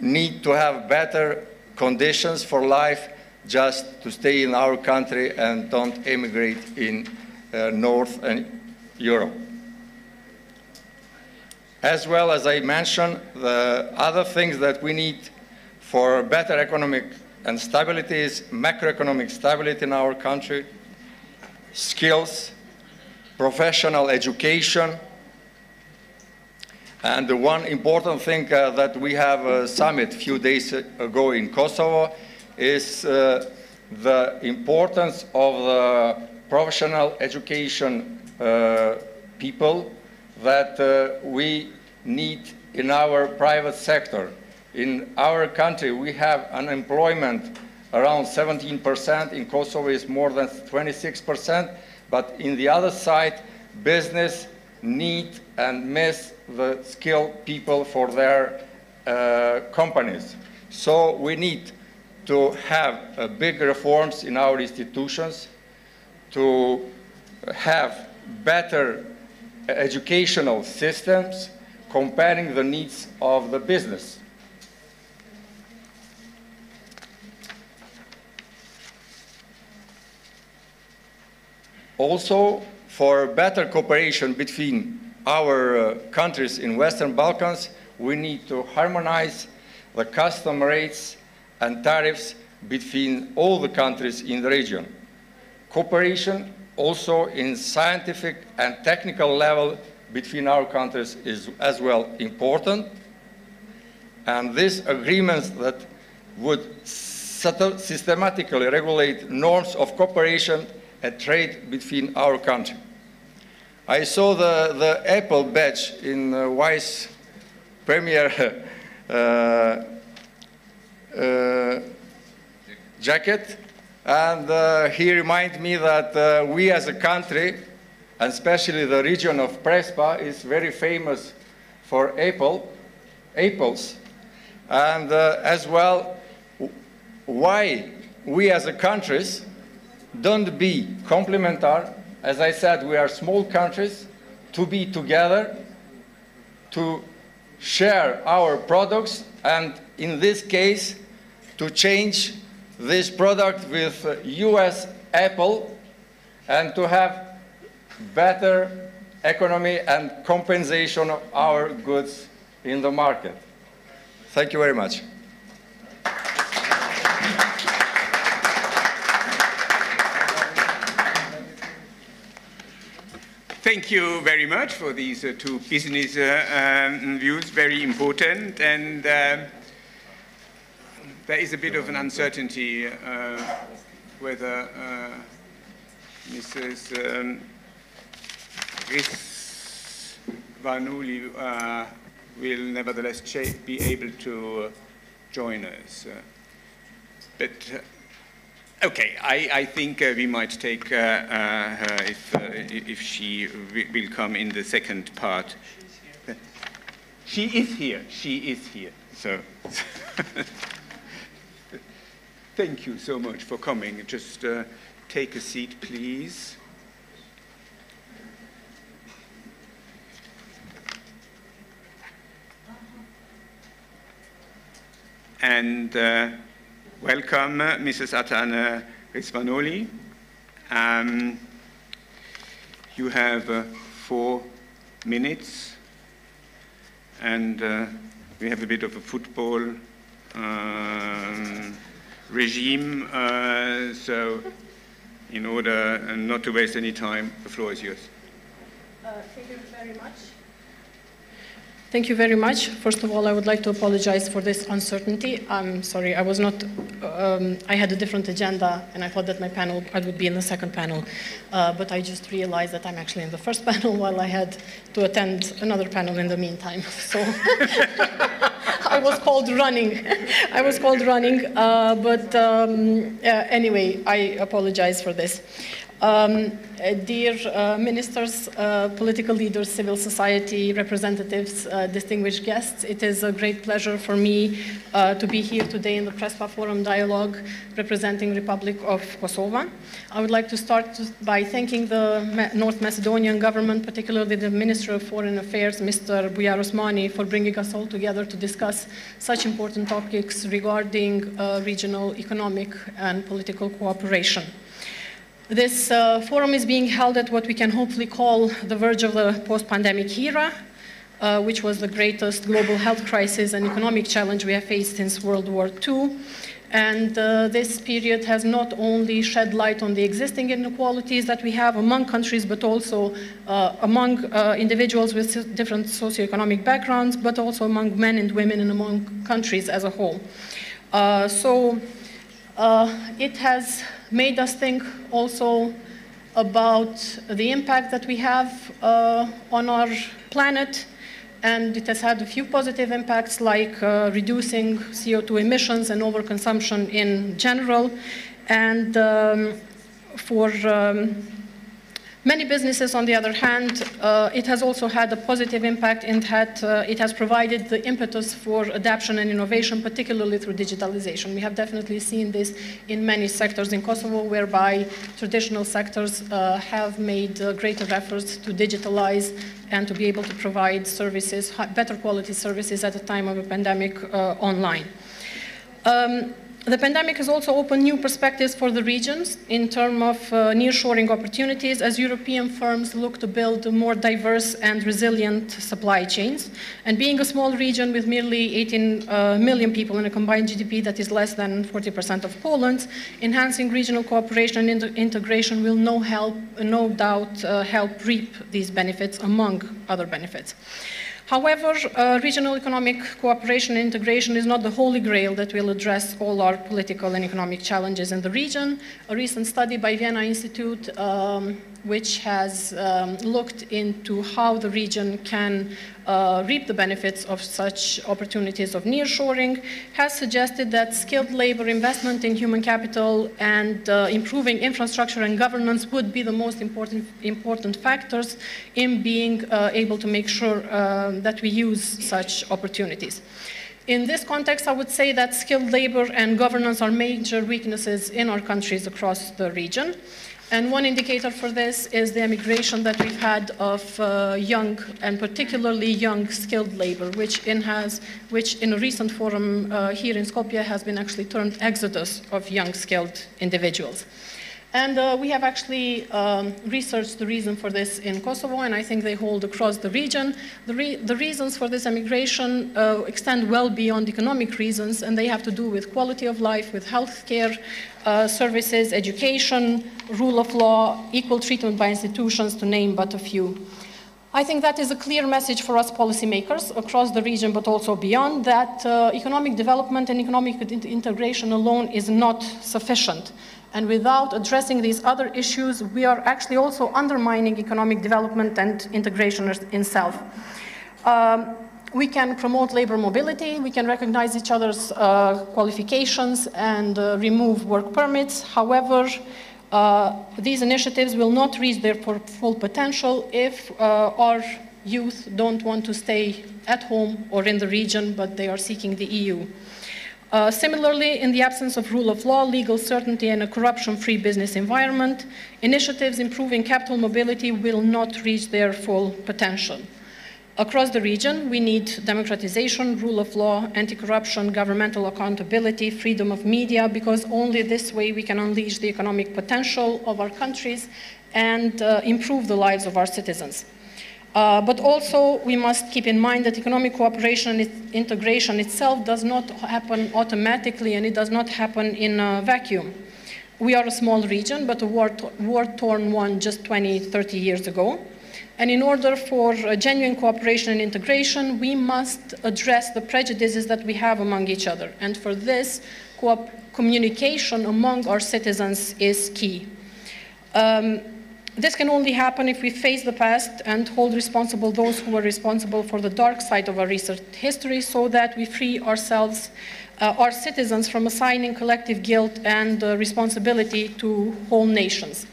need to have better conditions for life just to stay in our country and don't emigrate in uh, North and Europe. As well as I mentioned, the other things that we need for better economic and stability is macroeconomic stability in our country, skills, professional education, and one important thing uh, that we have a summit a few days ago in Kosovo is uh, the importance of the professional education uh, people that uh, we need in our private sector. In our country, we have unemployment around 17%. In Kosovo, it's more than 26%. But in the other side, business need and miss the skilled people for their uh, companies. So we need to have uh, big reforms in our institutions, to have better educational systems comparing the needs of the business. Also, for better cooperation between our uh, countries in Western Balkans, we need to harmonize the custom rates and tariffs between all the countries in the region. Cooperation also in scientific and technical level between our countries is as well important. And these agreements that would systematically regulate norms of cooperation and trade between our countries. I saw the, the Apple badge in uh, Vice Premier uh, uh, jacket, and uh, he reminded me that we as a country, and especially the region of Prespa, is very famous for apple, apples, and as well, why we as a countries don't be complementary as I said, we are small countries to be together, to share our products, and in this case, to change this product with uh, US Apple and to have better economy and compensation of our goods in the market. Thank you very much. Thank you very much for these uh, two business uh, um, views, very important. And uh, there is a bit of an uncertainty whether Mrs. Um, Vanuli will nevertheless be able to join us. but Okay, I, I think uh, we might take uh, uh, her if, if she will come in the second part. She is here. She is here. So, thank you so much for coming. Just take a seat, please. And uh, welcome uh, Mrs. Artane Rizvanolli. Um, you have uh, four minutes, and uh, we have a bit of a football um, regime, uh, so in order not to waste any time, the floor is yours. Uh, thank you very much. Thank you very much. First of all, I would like to apologize for this uncertainty. I'm sorry, I was not, um, I had a different agenda and I thought that my panel, I would be in the second panel. Uh, but I just realized that I'm actually in the first panel while I had to attend another panel in the meantime. So I was called running. I was called running. Uh, but um, uh, anyway, I apologize for this. Um, uh, dear uh, ministers, uh, political leaders, civil society representatives, uh, distinguished guests, it is a great pleasure for me uh, to be here today in the Prespa Forum Dialogue representing Republic of Kosovo. I would like to start by thanking the North Macedonian government, particularly the Minister of Foreign Affairs, Mr. Bujar Osmani, for bringing us all together to discuss such important topics regarding uh, regional economic and political cooperation. This uh, forum is being held at what we can hopefully call the verge of the post-pandemic era, uh, which was the greatest global health crisis and economic challenge we have faced since World War II. And uh, this period has not only shed light on the existing inequalities that we have among countries, but also uh, among uh, individuals with different socioeconomic backgrounds, but also among men and women and among countries as a whole. Uh, so it has made us think also about the impact that we have uh, on our planet. And it has had a few positive impacts like uh, reducing CO2 emissions and overconsumption in general. And um, for um, Many businesses, on the other hand, uh, it has also had a positive impact in that uh, it has provided the impetus for adaptation and innovation, particularly through digitalization. We have definitely seen this in many sectors in Kosovo, whereby traditional sectors uh, have made uh, greater efforts to digitalize and to be able to provide services, better quality services at a time of a pandemic uh, online. Um, the pandemic has also opened new perspectives for the regions in terms of uh, nearshoring opportunities as European firms look to build more diverse and resilient supply chains. And being a small region with merely 18 uh, million people and a combined GDP that is less than 40% of Poland's, enhancing regional cooperation and integration will no, help, no doubt uh, help reap these benefits among other benefits. However, uh, regional economic cooperation and integration is not the holy grail that will address all our political and economic challenges in the region. A recent study by Vienna Institute um, which has um, looked into how the region can uh, reap the benefits of such opportunities of nearshoring, has suggested that skilled labor investment in human capital and uh, improving infrastructure and governance would be the most important, important factors in being uh, able to make sure uh, that we use such opportunities. In this context, I would say that skilled labor and governance are major weaknesses in our countries across the region. And one indicator for this is the emigration that we've had of uh, young and particularly young skilled labor, which in, has, which in a recent forum uh, here in Skopje has been actually termed exodus of young skilled individuals. And uh, we have actually um, researched the reason for this in Kosovo, and I think they hold across the region. The, re the reasons for this emigration uh, extend well beyond economic reasons, and they have to do with quality of life, with healthcare uh, services, education, rule of law, equal treatment by institutions, to name but a few. I think that is a clear message for us policymakers across the region, but also beyond, that uh, economic development and economic integration alone is not sufficient. And without addressing these other issues, we are actually also undermining economic development and integration in itself. Um, we can promote labor mobility, we can recognize each other's uh, qualifications and uh, remove work permits. However, uh, these initiatives will not reach their full potential if uh, our youth don't want to stay at home or in the region, but they are seeking the EU. Uh, similarly, in the absence of rule of law, legal certainty, and a corruption-free business environment, initiatives improving capital mobility will not reach their full potential. Across the region, we need democratization, rule of law, anti-corruption, governmental accountability, freedom of media, because only this way we can unleash the economic potential of our countries and uh, improve the lives of our citizens. Uh, but also, we must keep in mind that economic cooperation and integration itself does not happen automatically and it does not happen in a vacuum. We are a small region, but a war-torn one just 20, 30 years ago. And in order for genuine cooperation and integration, we must address the prejudices that we have among each other. And for this, communication among our citizens is key. Um, this can only happen if we face the past and hold responsible those who were responsible for the dark side of our recent history so that we free ourselves, uh, our citizens, from assigning collective guilt and uh, responsibility to whole nations.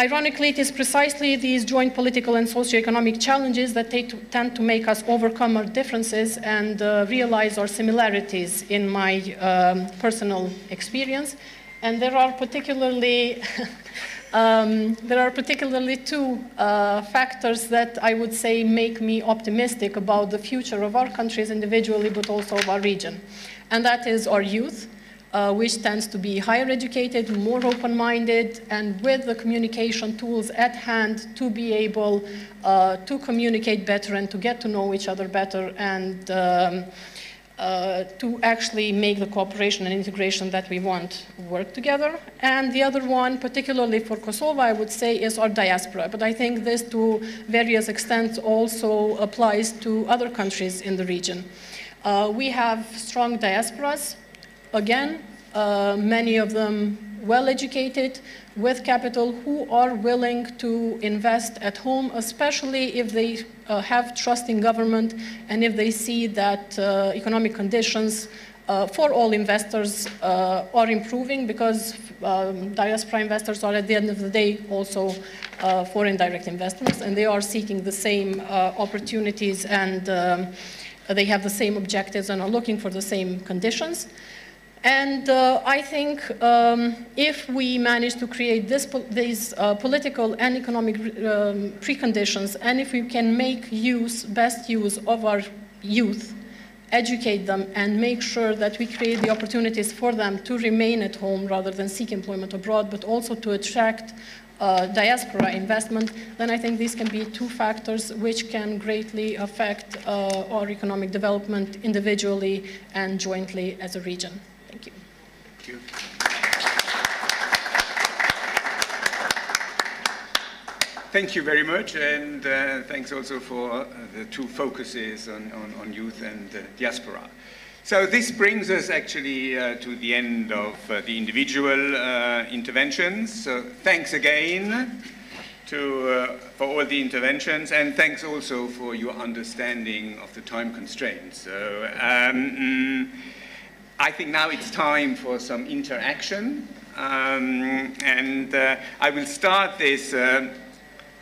Ironically, it is precisely these joint political and socio-economic challenges that tend to make us overcome our differences and uh, realize our similarities in my um, personal experience. And there are particularly Um, there are particularly two uh, factors that I would say make me optimistic about the future of our countries individually, but also of our region. And that is our youth, uh, which tends to be higher educated, more open-minded, and with the communication tools at hand to be able uh, to communicate better and to get to know each other better and um, uh, to actually make the cooperation and integration that we want work together. And the other one, particularly for Kosovo, I would say, is our diaspora. But I think this, to various extents, also applies to other countries in the region. Uh, we have strong diasporas, again, uh, many of them well educated, with capital, who are willing to invest at home, especially if they uh, have trust in government and if they see that uh, economic conditions uh, for all investors uh, are improving because um, diaspora investors are at the end of the day also uh, foreign direct investors and they are seeking the same uh, opportunities and um, they have the same objectives and are looking for the same conditions. And uh, I think um, if we manage to create this, these uh, political and economic um, preconditions, and if we can make use, best use of our youth, educate them, and make sure that we create the opportunities for them to remain at home rather than seek employment abroad, but also to attract uh, diaspora investment, then I think these can be two factors which can greatly affect uh, our economic development individually and jointly as a region. Thank you. Thank you. Very much, and uh, thanks also for uh, the two focuses on, on, on youth and uh, diaspora. So this brings us actually uh, to the end of uh, the individual uh, interventions. So thanks again to, for all the interventions, and thanks also for your understanding of the time constraints. So, um, mm, I think now it's time for some interaction. Um, and uh, I will start this uh,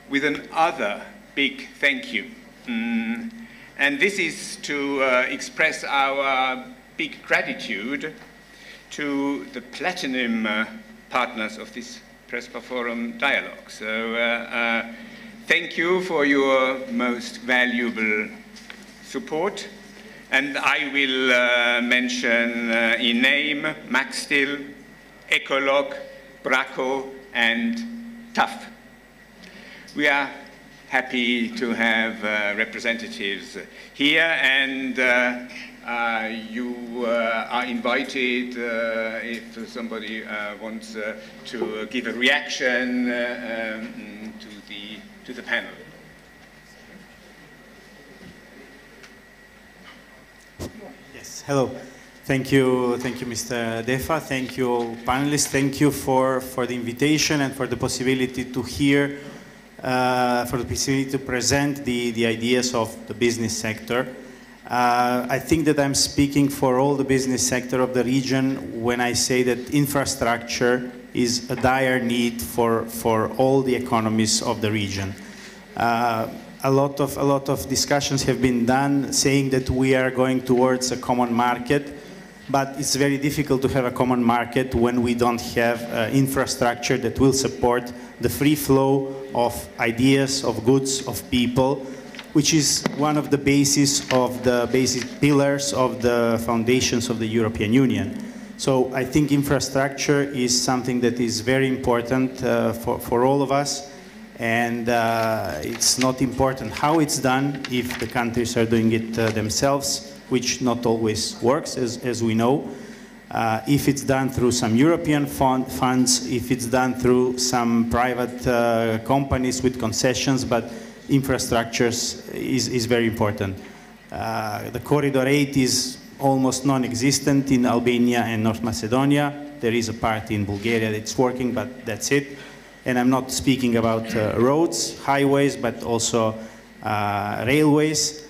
with another big thank you. Mm, and this is to uh, express our big gratitude to the platinum uh, partners of this Prespa Forum dialogue. So uh, uh, thank you for your most valuable support and I will uh, mention uh, in name Makstil, Ecolog, Braco, and TAV. We are happy to have uh, representatives here and uh, uh, you uh, are invited if somebody wants to give a reaction um, to, the, to the panel. Yes, hello. Thank you, thank you, Mr. Defa. Thank you, panelists. Thank you for, for the invitation and for the possibility to hear, uh, for the possibility to present the, the ideas of the business sector. Uh, I think that I'm speaking for all the business sector of the region when I say that infrastructure is a dire need for, for all the economies of the region. Uh, a lot of a lot of discussions have been done saying that we are going towards a common market but it's very difficult to have a common market when we don't have uh, infrastructure that will support the free flow of ideas of goods of people which is one of the basis of the basic pillars of the foundations of the European Union. So I think infrastructure is something that is very important uh, for, for all of us and uh, it's not important how it's done if the countries are doing it uh, themselves, which not always works, as, as we know. Uh, if it's done through some European fund, funds, if it's done through some private uh, companies with concessions, but infrastructures is, is very important. Uh, the Corridor 8 is almost non-existent in Albania and North Macedonia. There is a part in Bulgaria that's working, but that's it. And I'm not speaking about uh, roads, highways, but also uh, railways,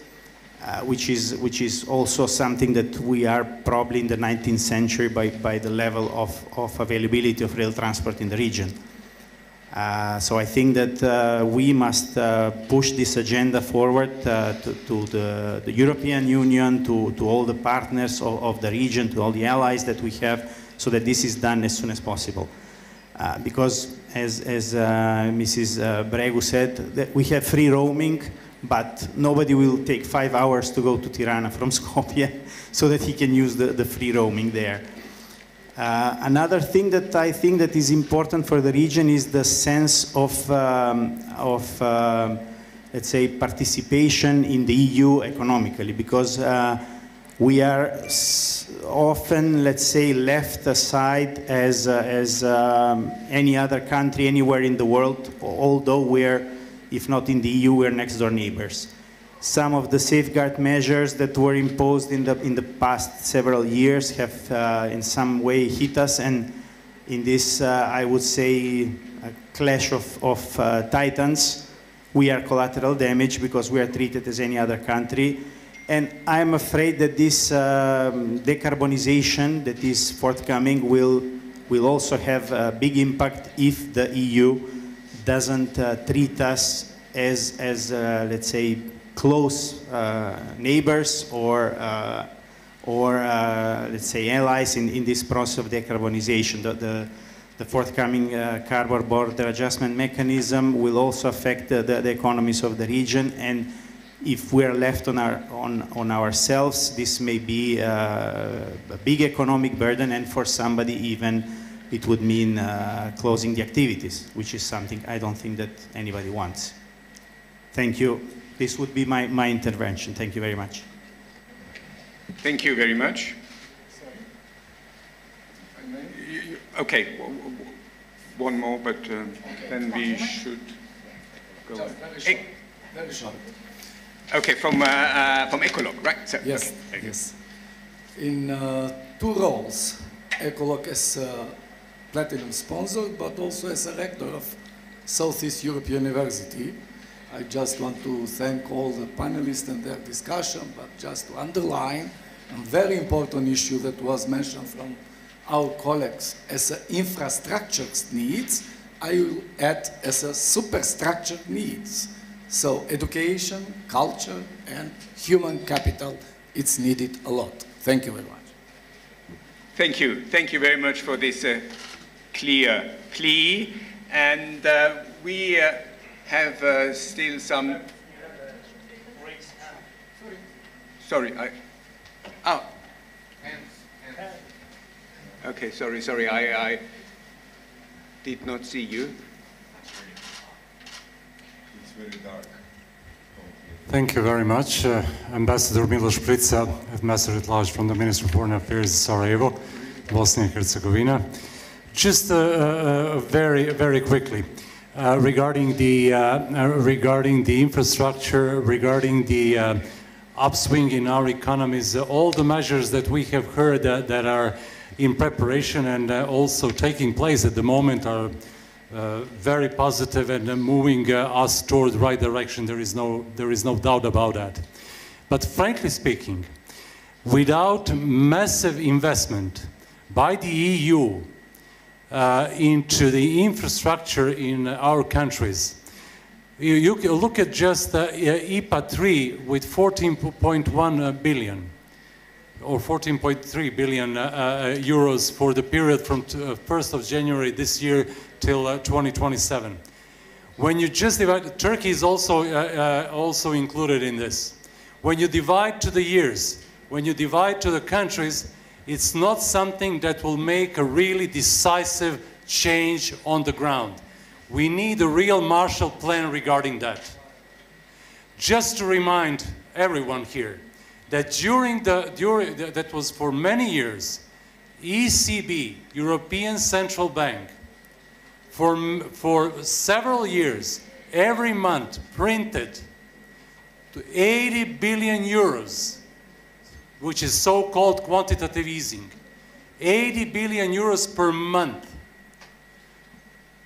uh, which, is, which is also something that we are probably in the 19th century by, by the level of, of availability of rail transport in the region. Uh, so I think that uh, we must uh, push this agenda forward to, to the, the, European Union, to, to all the partners of, of, the region, to all the allies that we have, so that this is done as soon as possible. Uh, because, as, as uh, Mrs. Bregu said, we have free roaming, but nobody will take five hours to go to Tirana from Skopje, so that he can use the, the free roaming there. Uh, another thing that I think that is important for the region is the sense of, um, of uh, let's say, participation in the EU economically, because uh, we are often, let's say, left aside as, uh, as um, any other country anywhere in the world, although we're, if not in the EU, we're next door neighbors some of the safeguard measures that were imposed in the, in the past several years have uh, in some way hit us and in this, uh, I would say, clash of, of uh, titans, we are collateral damage because we are treated as any other country. And I'm afraid that this um, decarbonization that is forthcoming will, will also have a big impact if the EU doesn't uh, treat us as, as uh, let's say, close uh, neighbors or, uh, or uh, let's say, allies in, in this process of decarbonization. The, the, the forthcoming uh, carbon border adjustment mechanism will also affect the, the, the, economies of the region and if we're left on, our, on, on ourselves, this may be uh, a big economic burden and for somebody even it would mean uh, closing the activities, which is something I don't think that anybody wants. Thank you. This would be my, my intervention. Thank you very much. Thank you very much. Okay, one more, but uh, then we should go. Hey. Very short. Okay, from uh, uh, from Ecolog, right? So, yes, okay. yes. In uh, two roles, Ecolog as a platinum sponsor, but also as a rector of Southeast Europe University. I just want to thank all the panelists and their discussion, but just to underline a very important issue that was mentioned from our colleagues as an infrastructure needs, I will add as a superstructure needs. So education, culture, and human capital, it's needed a lot. Thank you very much. Thank you. Thank you very much for this uh, clear plea. And uh, we uh, have uh, still some. Sorry, I. Oh. Okay, sorry, sorry. I, I did not see you. Thank you very much. Uh, Ambassador Miloš Prica, Ambassador at Large from the Ministry of Foreign Affairs, Sarajevo, Bosnia and Herzegovina. Just uh, uh, very, very quickly, uh, regarding, the, uh, uh, regarding the infrastructure, regarding the uh, upswing in our economies, all the measures that we have heard that are in preparation and also taking place at the moment are uh, very positive and uh, moving uh, us toward the right direction. There is, no, there is no doubt about that. But frankly speaking, without massive investment by the EU uh, into the infrastructure in our countries, you, you look at just uh, IPA 3 with 14.1 billion or 14.3 billion uh, euros for the period from 1st of January this year till uh, 2027. When you just divide, Turkey is also, uh, uh, also included in this. When you divide to the years, when you divide to the countries, it's not something that will make a really decisive change on the ground. We need a real Marshall Plan regarding that. Just to remind everyone here that during the, during the, that was for many years, ECB, European Central Bank, for, for several years, every month printed to 80 billion euros, which is so-called quantitative easing. 80 billion euros per month.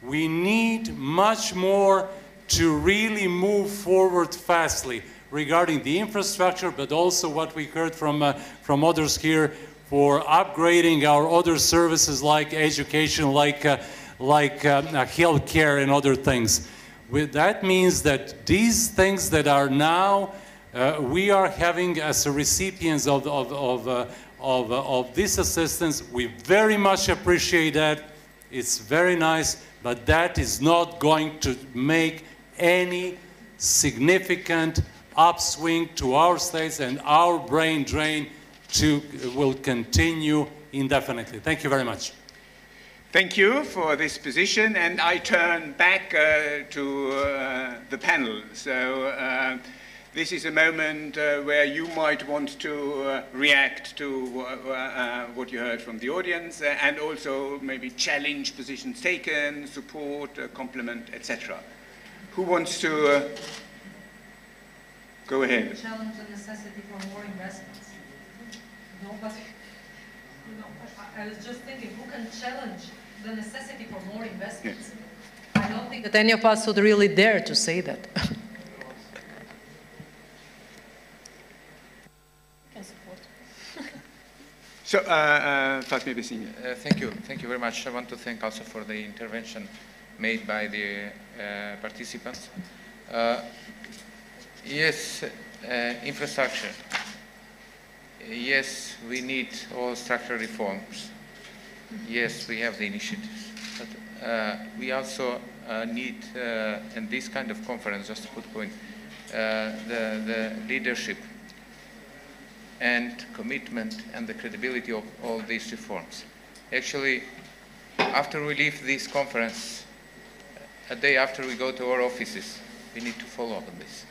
We need much more to really move forward fastly regarding the infrastructure, but also what we heard from, uh, from others here for upgrading our other services like education, like uh, like uh, healthcare and other things. With, that means that these things that are now, uh, we are having as recipients of, of, of, uh, of, uh, of this assistance, we very much appreciate that. It's very nice, but that is not going to make any significant upswing to our states and our brain drain to, will continue indefinitely. Thank you very much. Thank you for this position, and I turn back uh, to uh, the panel. So uh, this is a moment uh, where you might want to uh, react to uh, what you heard from the audience, and also maybe challenge positions taken, support, compliment, etc. Who wants to go ahead? Challenge the necessity for more investments. Nobody. You know, I was just thinking, who can challenge the necessity for more investments. Yes. I don't think that any of us would really dare to say that. so, uh, uh, Fatmi uh, Thank you. Thank you very much. I want to thank also for the intervention made by the uh, participants. Uh, yes, uh, infrastructure. Yes, we need all structural reforms yes, we have the initiatives. But uh, we also uh, need, uh, in this kind of conference, just to put point, uh, the, the leadership and commitment and the credibility of all these reforms. Actually, after we leave this conference, a day after we go to our offices, we need to follow up on this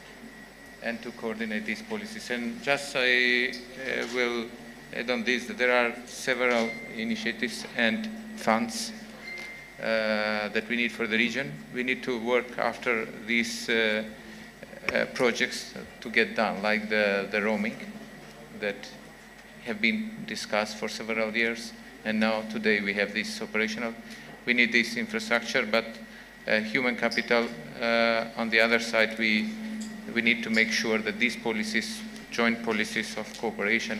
and to coordinate these policies. And just I uh, will add on this that there are several initiatives and funds uh, that we need for the region. We need to work after these uh, uh, projects to get done, like the, the roaming that have been discussed for several years, and now today we have this operational. We need this infrastructure, but uh, human capital, uh, on the other side, we, we need to make sure that these policies, joint policies of cooperation,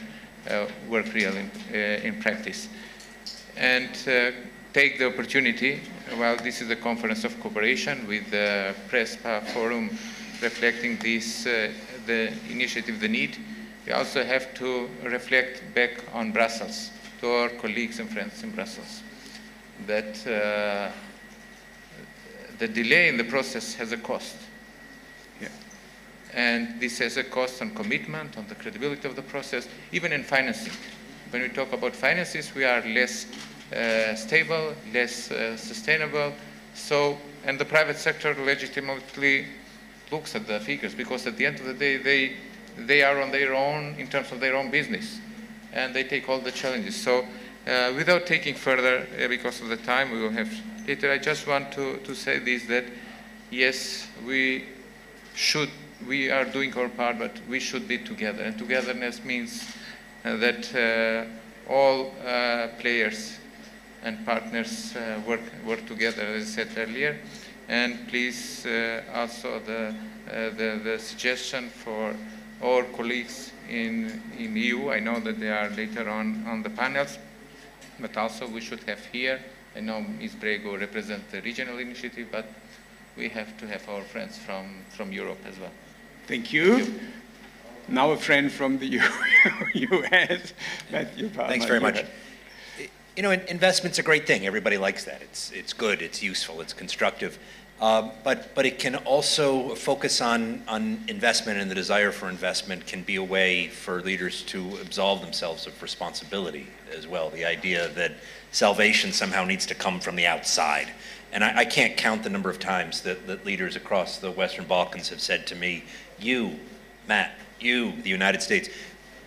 work real in, uh, in practice. And uh, take the opportunity, well, this is a conference of cooperation with the PRESPA forum reflecting this, the initiative, the need. We also have to reflect back on Brussels, to our colleagues and friends in Brussels, that uh, the delay in the process has a cost. And this has a cost on commitment, on the credibility of the process, even in financing. When we talk about finances, we are less uh, stable, less uh, sustainable. So, and the private sector legitimately looks at the figures because at the end of the day, they, they are on their own in terms of their own business and they take all the challenges. So uh, without taking further, uh, because of the time we will have later, I just want to, to say this, that yes, we should, we are doing our part, but we should be together. And togetherness means uh, that uh, all uh, players and partners uh, work, work together, as I said earlier. And please also the, the, the suggestion for our colleagues in, in EU. I know that they are later on on the panels, but also we should have here. I know Ms. Bregu represents the regional initiative, but we have to have our friends from, from Europe as well. Thank you. Thank you. Now a friend from the U.S., Matthew Palmer. Thanks very much. You know, investment's a great thing. Everybody likes that. It's, it's good, it's useful, it's constructive. Uh, but, but it can also focus on, on investment and the desire for investment can be a way for leaders to absolve themselves of responsibility as well. The idea that salvation somehow needs to come from the outside. And I, I can't count the number of times that, that leaders across the Western Balkans have said to me, you, Matt, you, the United States,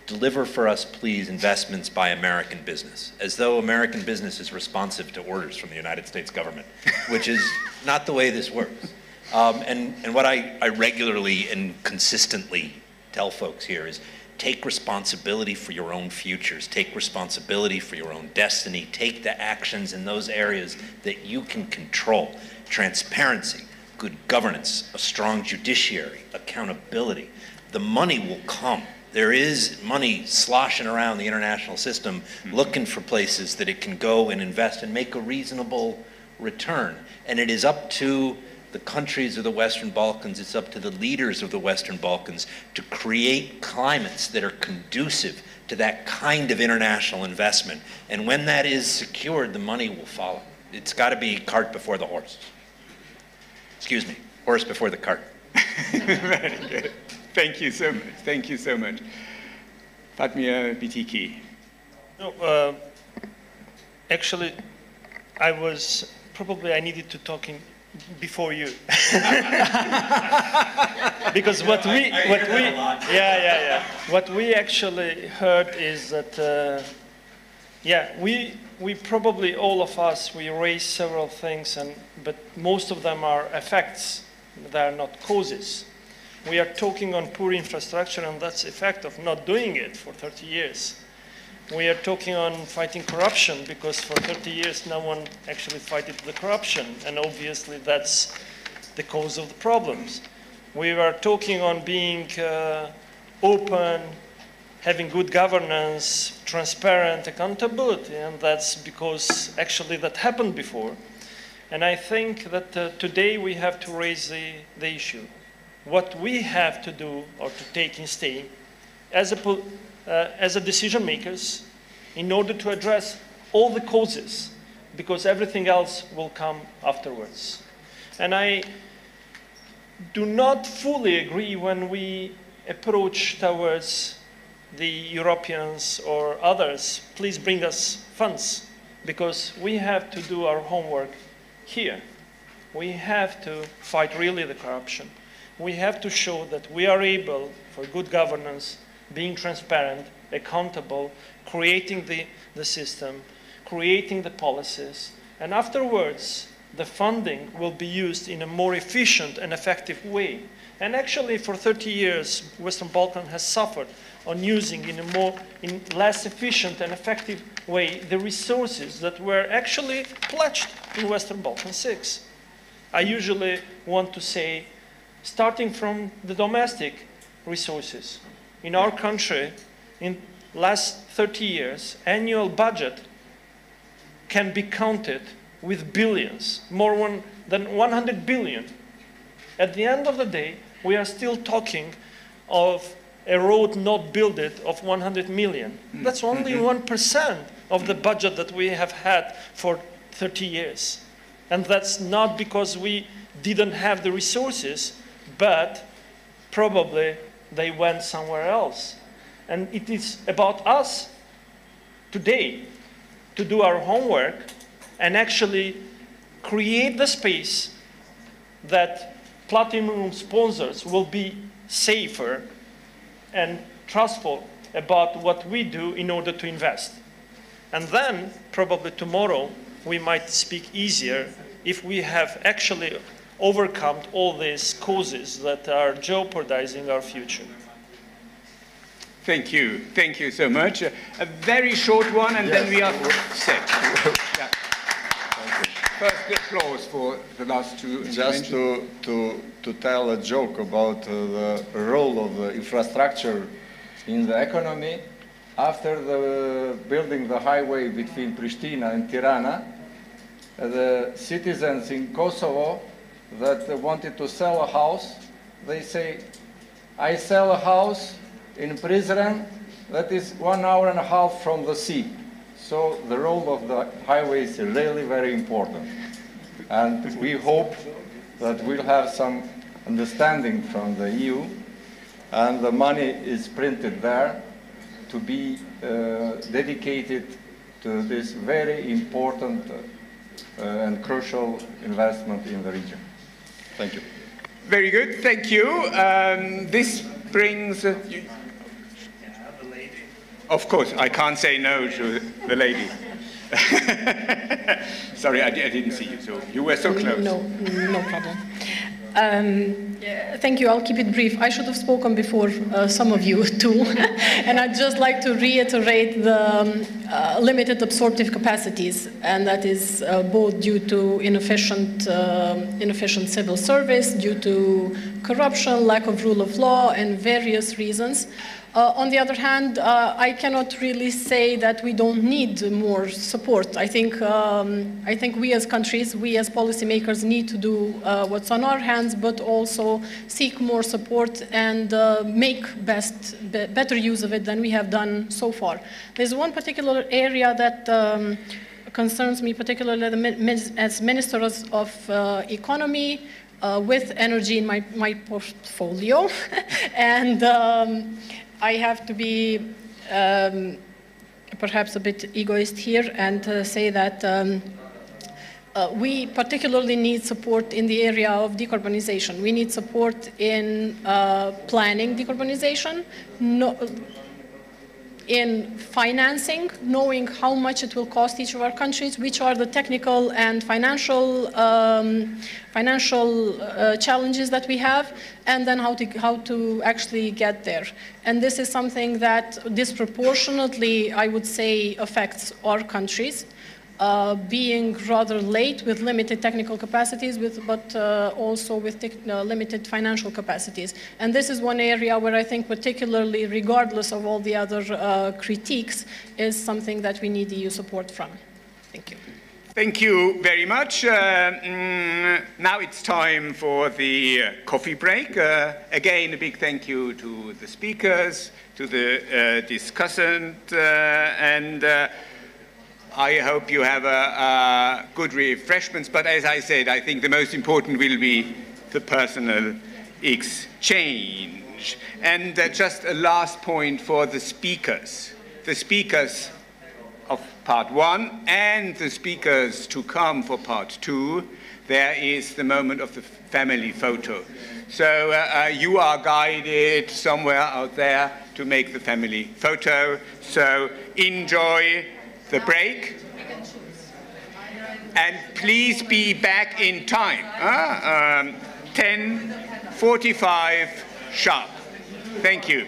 deliver for us, please, investments by American business, as though American business is responsive to orders from the United States government, which is not the way this works. Um, and, and what I, I regularly and consistently tell folks here is take responsibility for your own futures, take responsibility for your own destiny, take the actions in those areas that you can control. Transparency, good governance, a strong judiciary, accountability. The money will come there is money sloshing around the international system looking for places that it can go and invest and make a reasonable return. And it is up to the countries of the Western Balkans, it's up to the leaders of the Western Balkans to create climates that are conducive to that kind of international investment. And when that is secured, the money will follow. It's got to be cart before the horse. Excuse me, horse before the cart. Very good. Thank you so much. Thank you so much. Fatmir Bytyqi. No, uh, actually, I was probably I needed to talk in before you because what we what we yeah yeah yeah what we actually heard is that uh, yeah we we probably all of us we raise several things and but most of them are effects they are not causes we are talking on poor infrastructure and that's effect of not doing it for 30 years. We are talking on fighting corruption because for 30 years no one actually fighted the corruption and obviously that's the cause of the problems. We are talking on being uh, open, having good governance, transparent, accountability, and that's because actually that happened before. And I think that uh, today we have to raise the, the issue what we have to do or to take instead as a, uh, as a decision makers in order to address all the causes because everything else will come afterwards. And I do not fully agree when we approach towards the Europeans or others, please bring us funds because we have to do our homework here. We have to fight really the corruption we have to show that we are able, for good governance, being transparent, accountable, creating the, the system, creating the policies, and afterwards, the funding will be used in a more efficient and effective way. And actually, for 30 years, Western Balkan has suffered on using in a more, in less efficient and effective way the resources that were actually pledged in Western Balkan 6. I usually want to say starting from the domestic resources. In our country, in last 30 years, annual budget can be counted with billions, more one, than 100 billion. At the end of the day, we are still talking of a road not built of 100 million. That's only 1% mm-hmm. of the budget that we have had for 30 years. And that's not because we didn't have the resources, but probably they went somewhere else. And it is about us today to do our homework and actually create the space that platinum sponsors will be safer and trustful about what we do in order to invest. And then, probably tomorrow, we might speak easier if we have actually overcome all these causes that are jeopardizing our future. Thank you. Thank you so much. A, a very short one, and yes. then we are set. First, applause for the last two. Just to, to, to tell a joke about uh, the role of the infrastructure in the economy. After the building the highway between Pristina and Tirana, the citizens in Kosovo that wanted to sell a house, they say, I sell a house in Prizren that is one hour and a half from the sea. So the role of the highway is really very important. And we hope that we'll have some understanding from the EU and the money is printed there to be uh, dedicated to this very important uh, and crucial investment in the region. Thank you. Very good, thank you. Um, this brings... Uh, of course, I can't say no to the lady. Sorry, I, I, didn't see you, so you were so close. No, no problem. Um, thank you. I'll keep it brief. I should have spoken before uh, some of you too, and I'd just like to reiterate the um, uh, limited absorptive capacities, and that is uh, both due to inefficient, um, inefficient civil service, due to corruption, lack of rule of law, and various reasons. Uh, on the other hand, uh, I cannot really say that we don't need more support. I think, um, I think we as countries, we as policymakers need to do uh, what's on our hands, but also seek more support and uh, make best, be better use of it than we have done so far. There's one particular area that um, concerns me, particularly as Minister of uh, Economy, uh, with energy in my, my portfolio. and um, I have to be um, perhaps a bit egoist here and uh, say that um, uh, we particularly need support in the area of decarbonization. We need support in uh, planning decarbonization, no, in financing, knowing how much it will cost each of our countries, which are the technical and financial um, financial uh, challenges that we have, and then how to how to actually get there. And this is something that disproportionately, I would say, affects our countries uh, being rather late with limited technical capacities, with, but uh, also with uh, limited financial capacities. And this is one area where I think particularly, regardless of all the other uh, critiques, is something that we need EU support from. Thank you. Thank you very much. Uh, mm, now it's time for the coffee break. again, a big thank you to the speakers, to the discussant, and I hope you have a, a good refreshments, but as I said, I think the most important will be the personal exchange. And uh, just a last point for the speakers. The speakers of part one and the speakers to come for part two, there is the moment of the family photo. So uh, uh, you are guided somewhere out there to make the family photo. So enjoy the break. And please be back in time. Uh, um, 10.45 sharp. Thank you.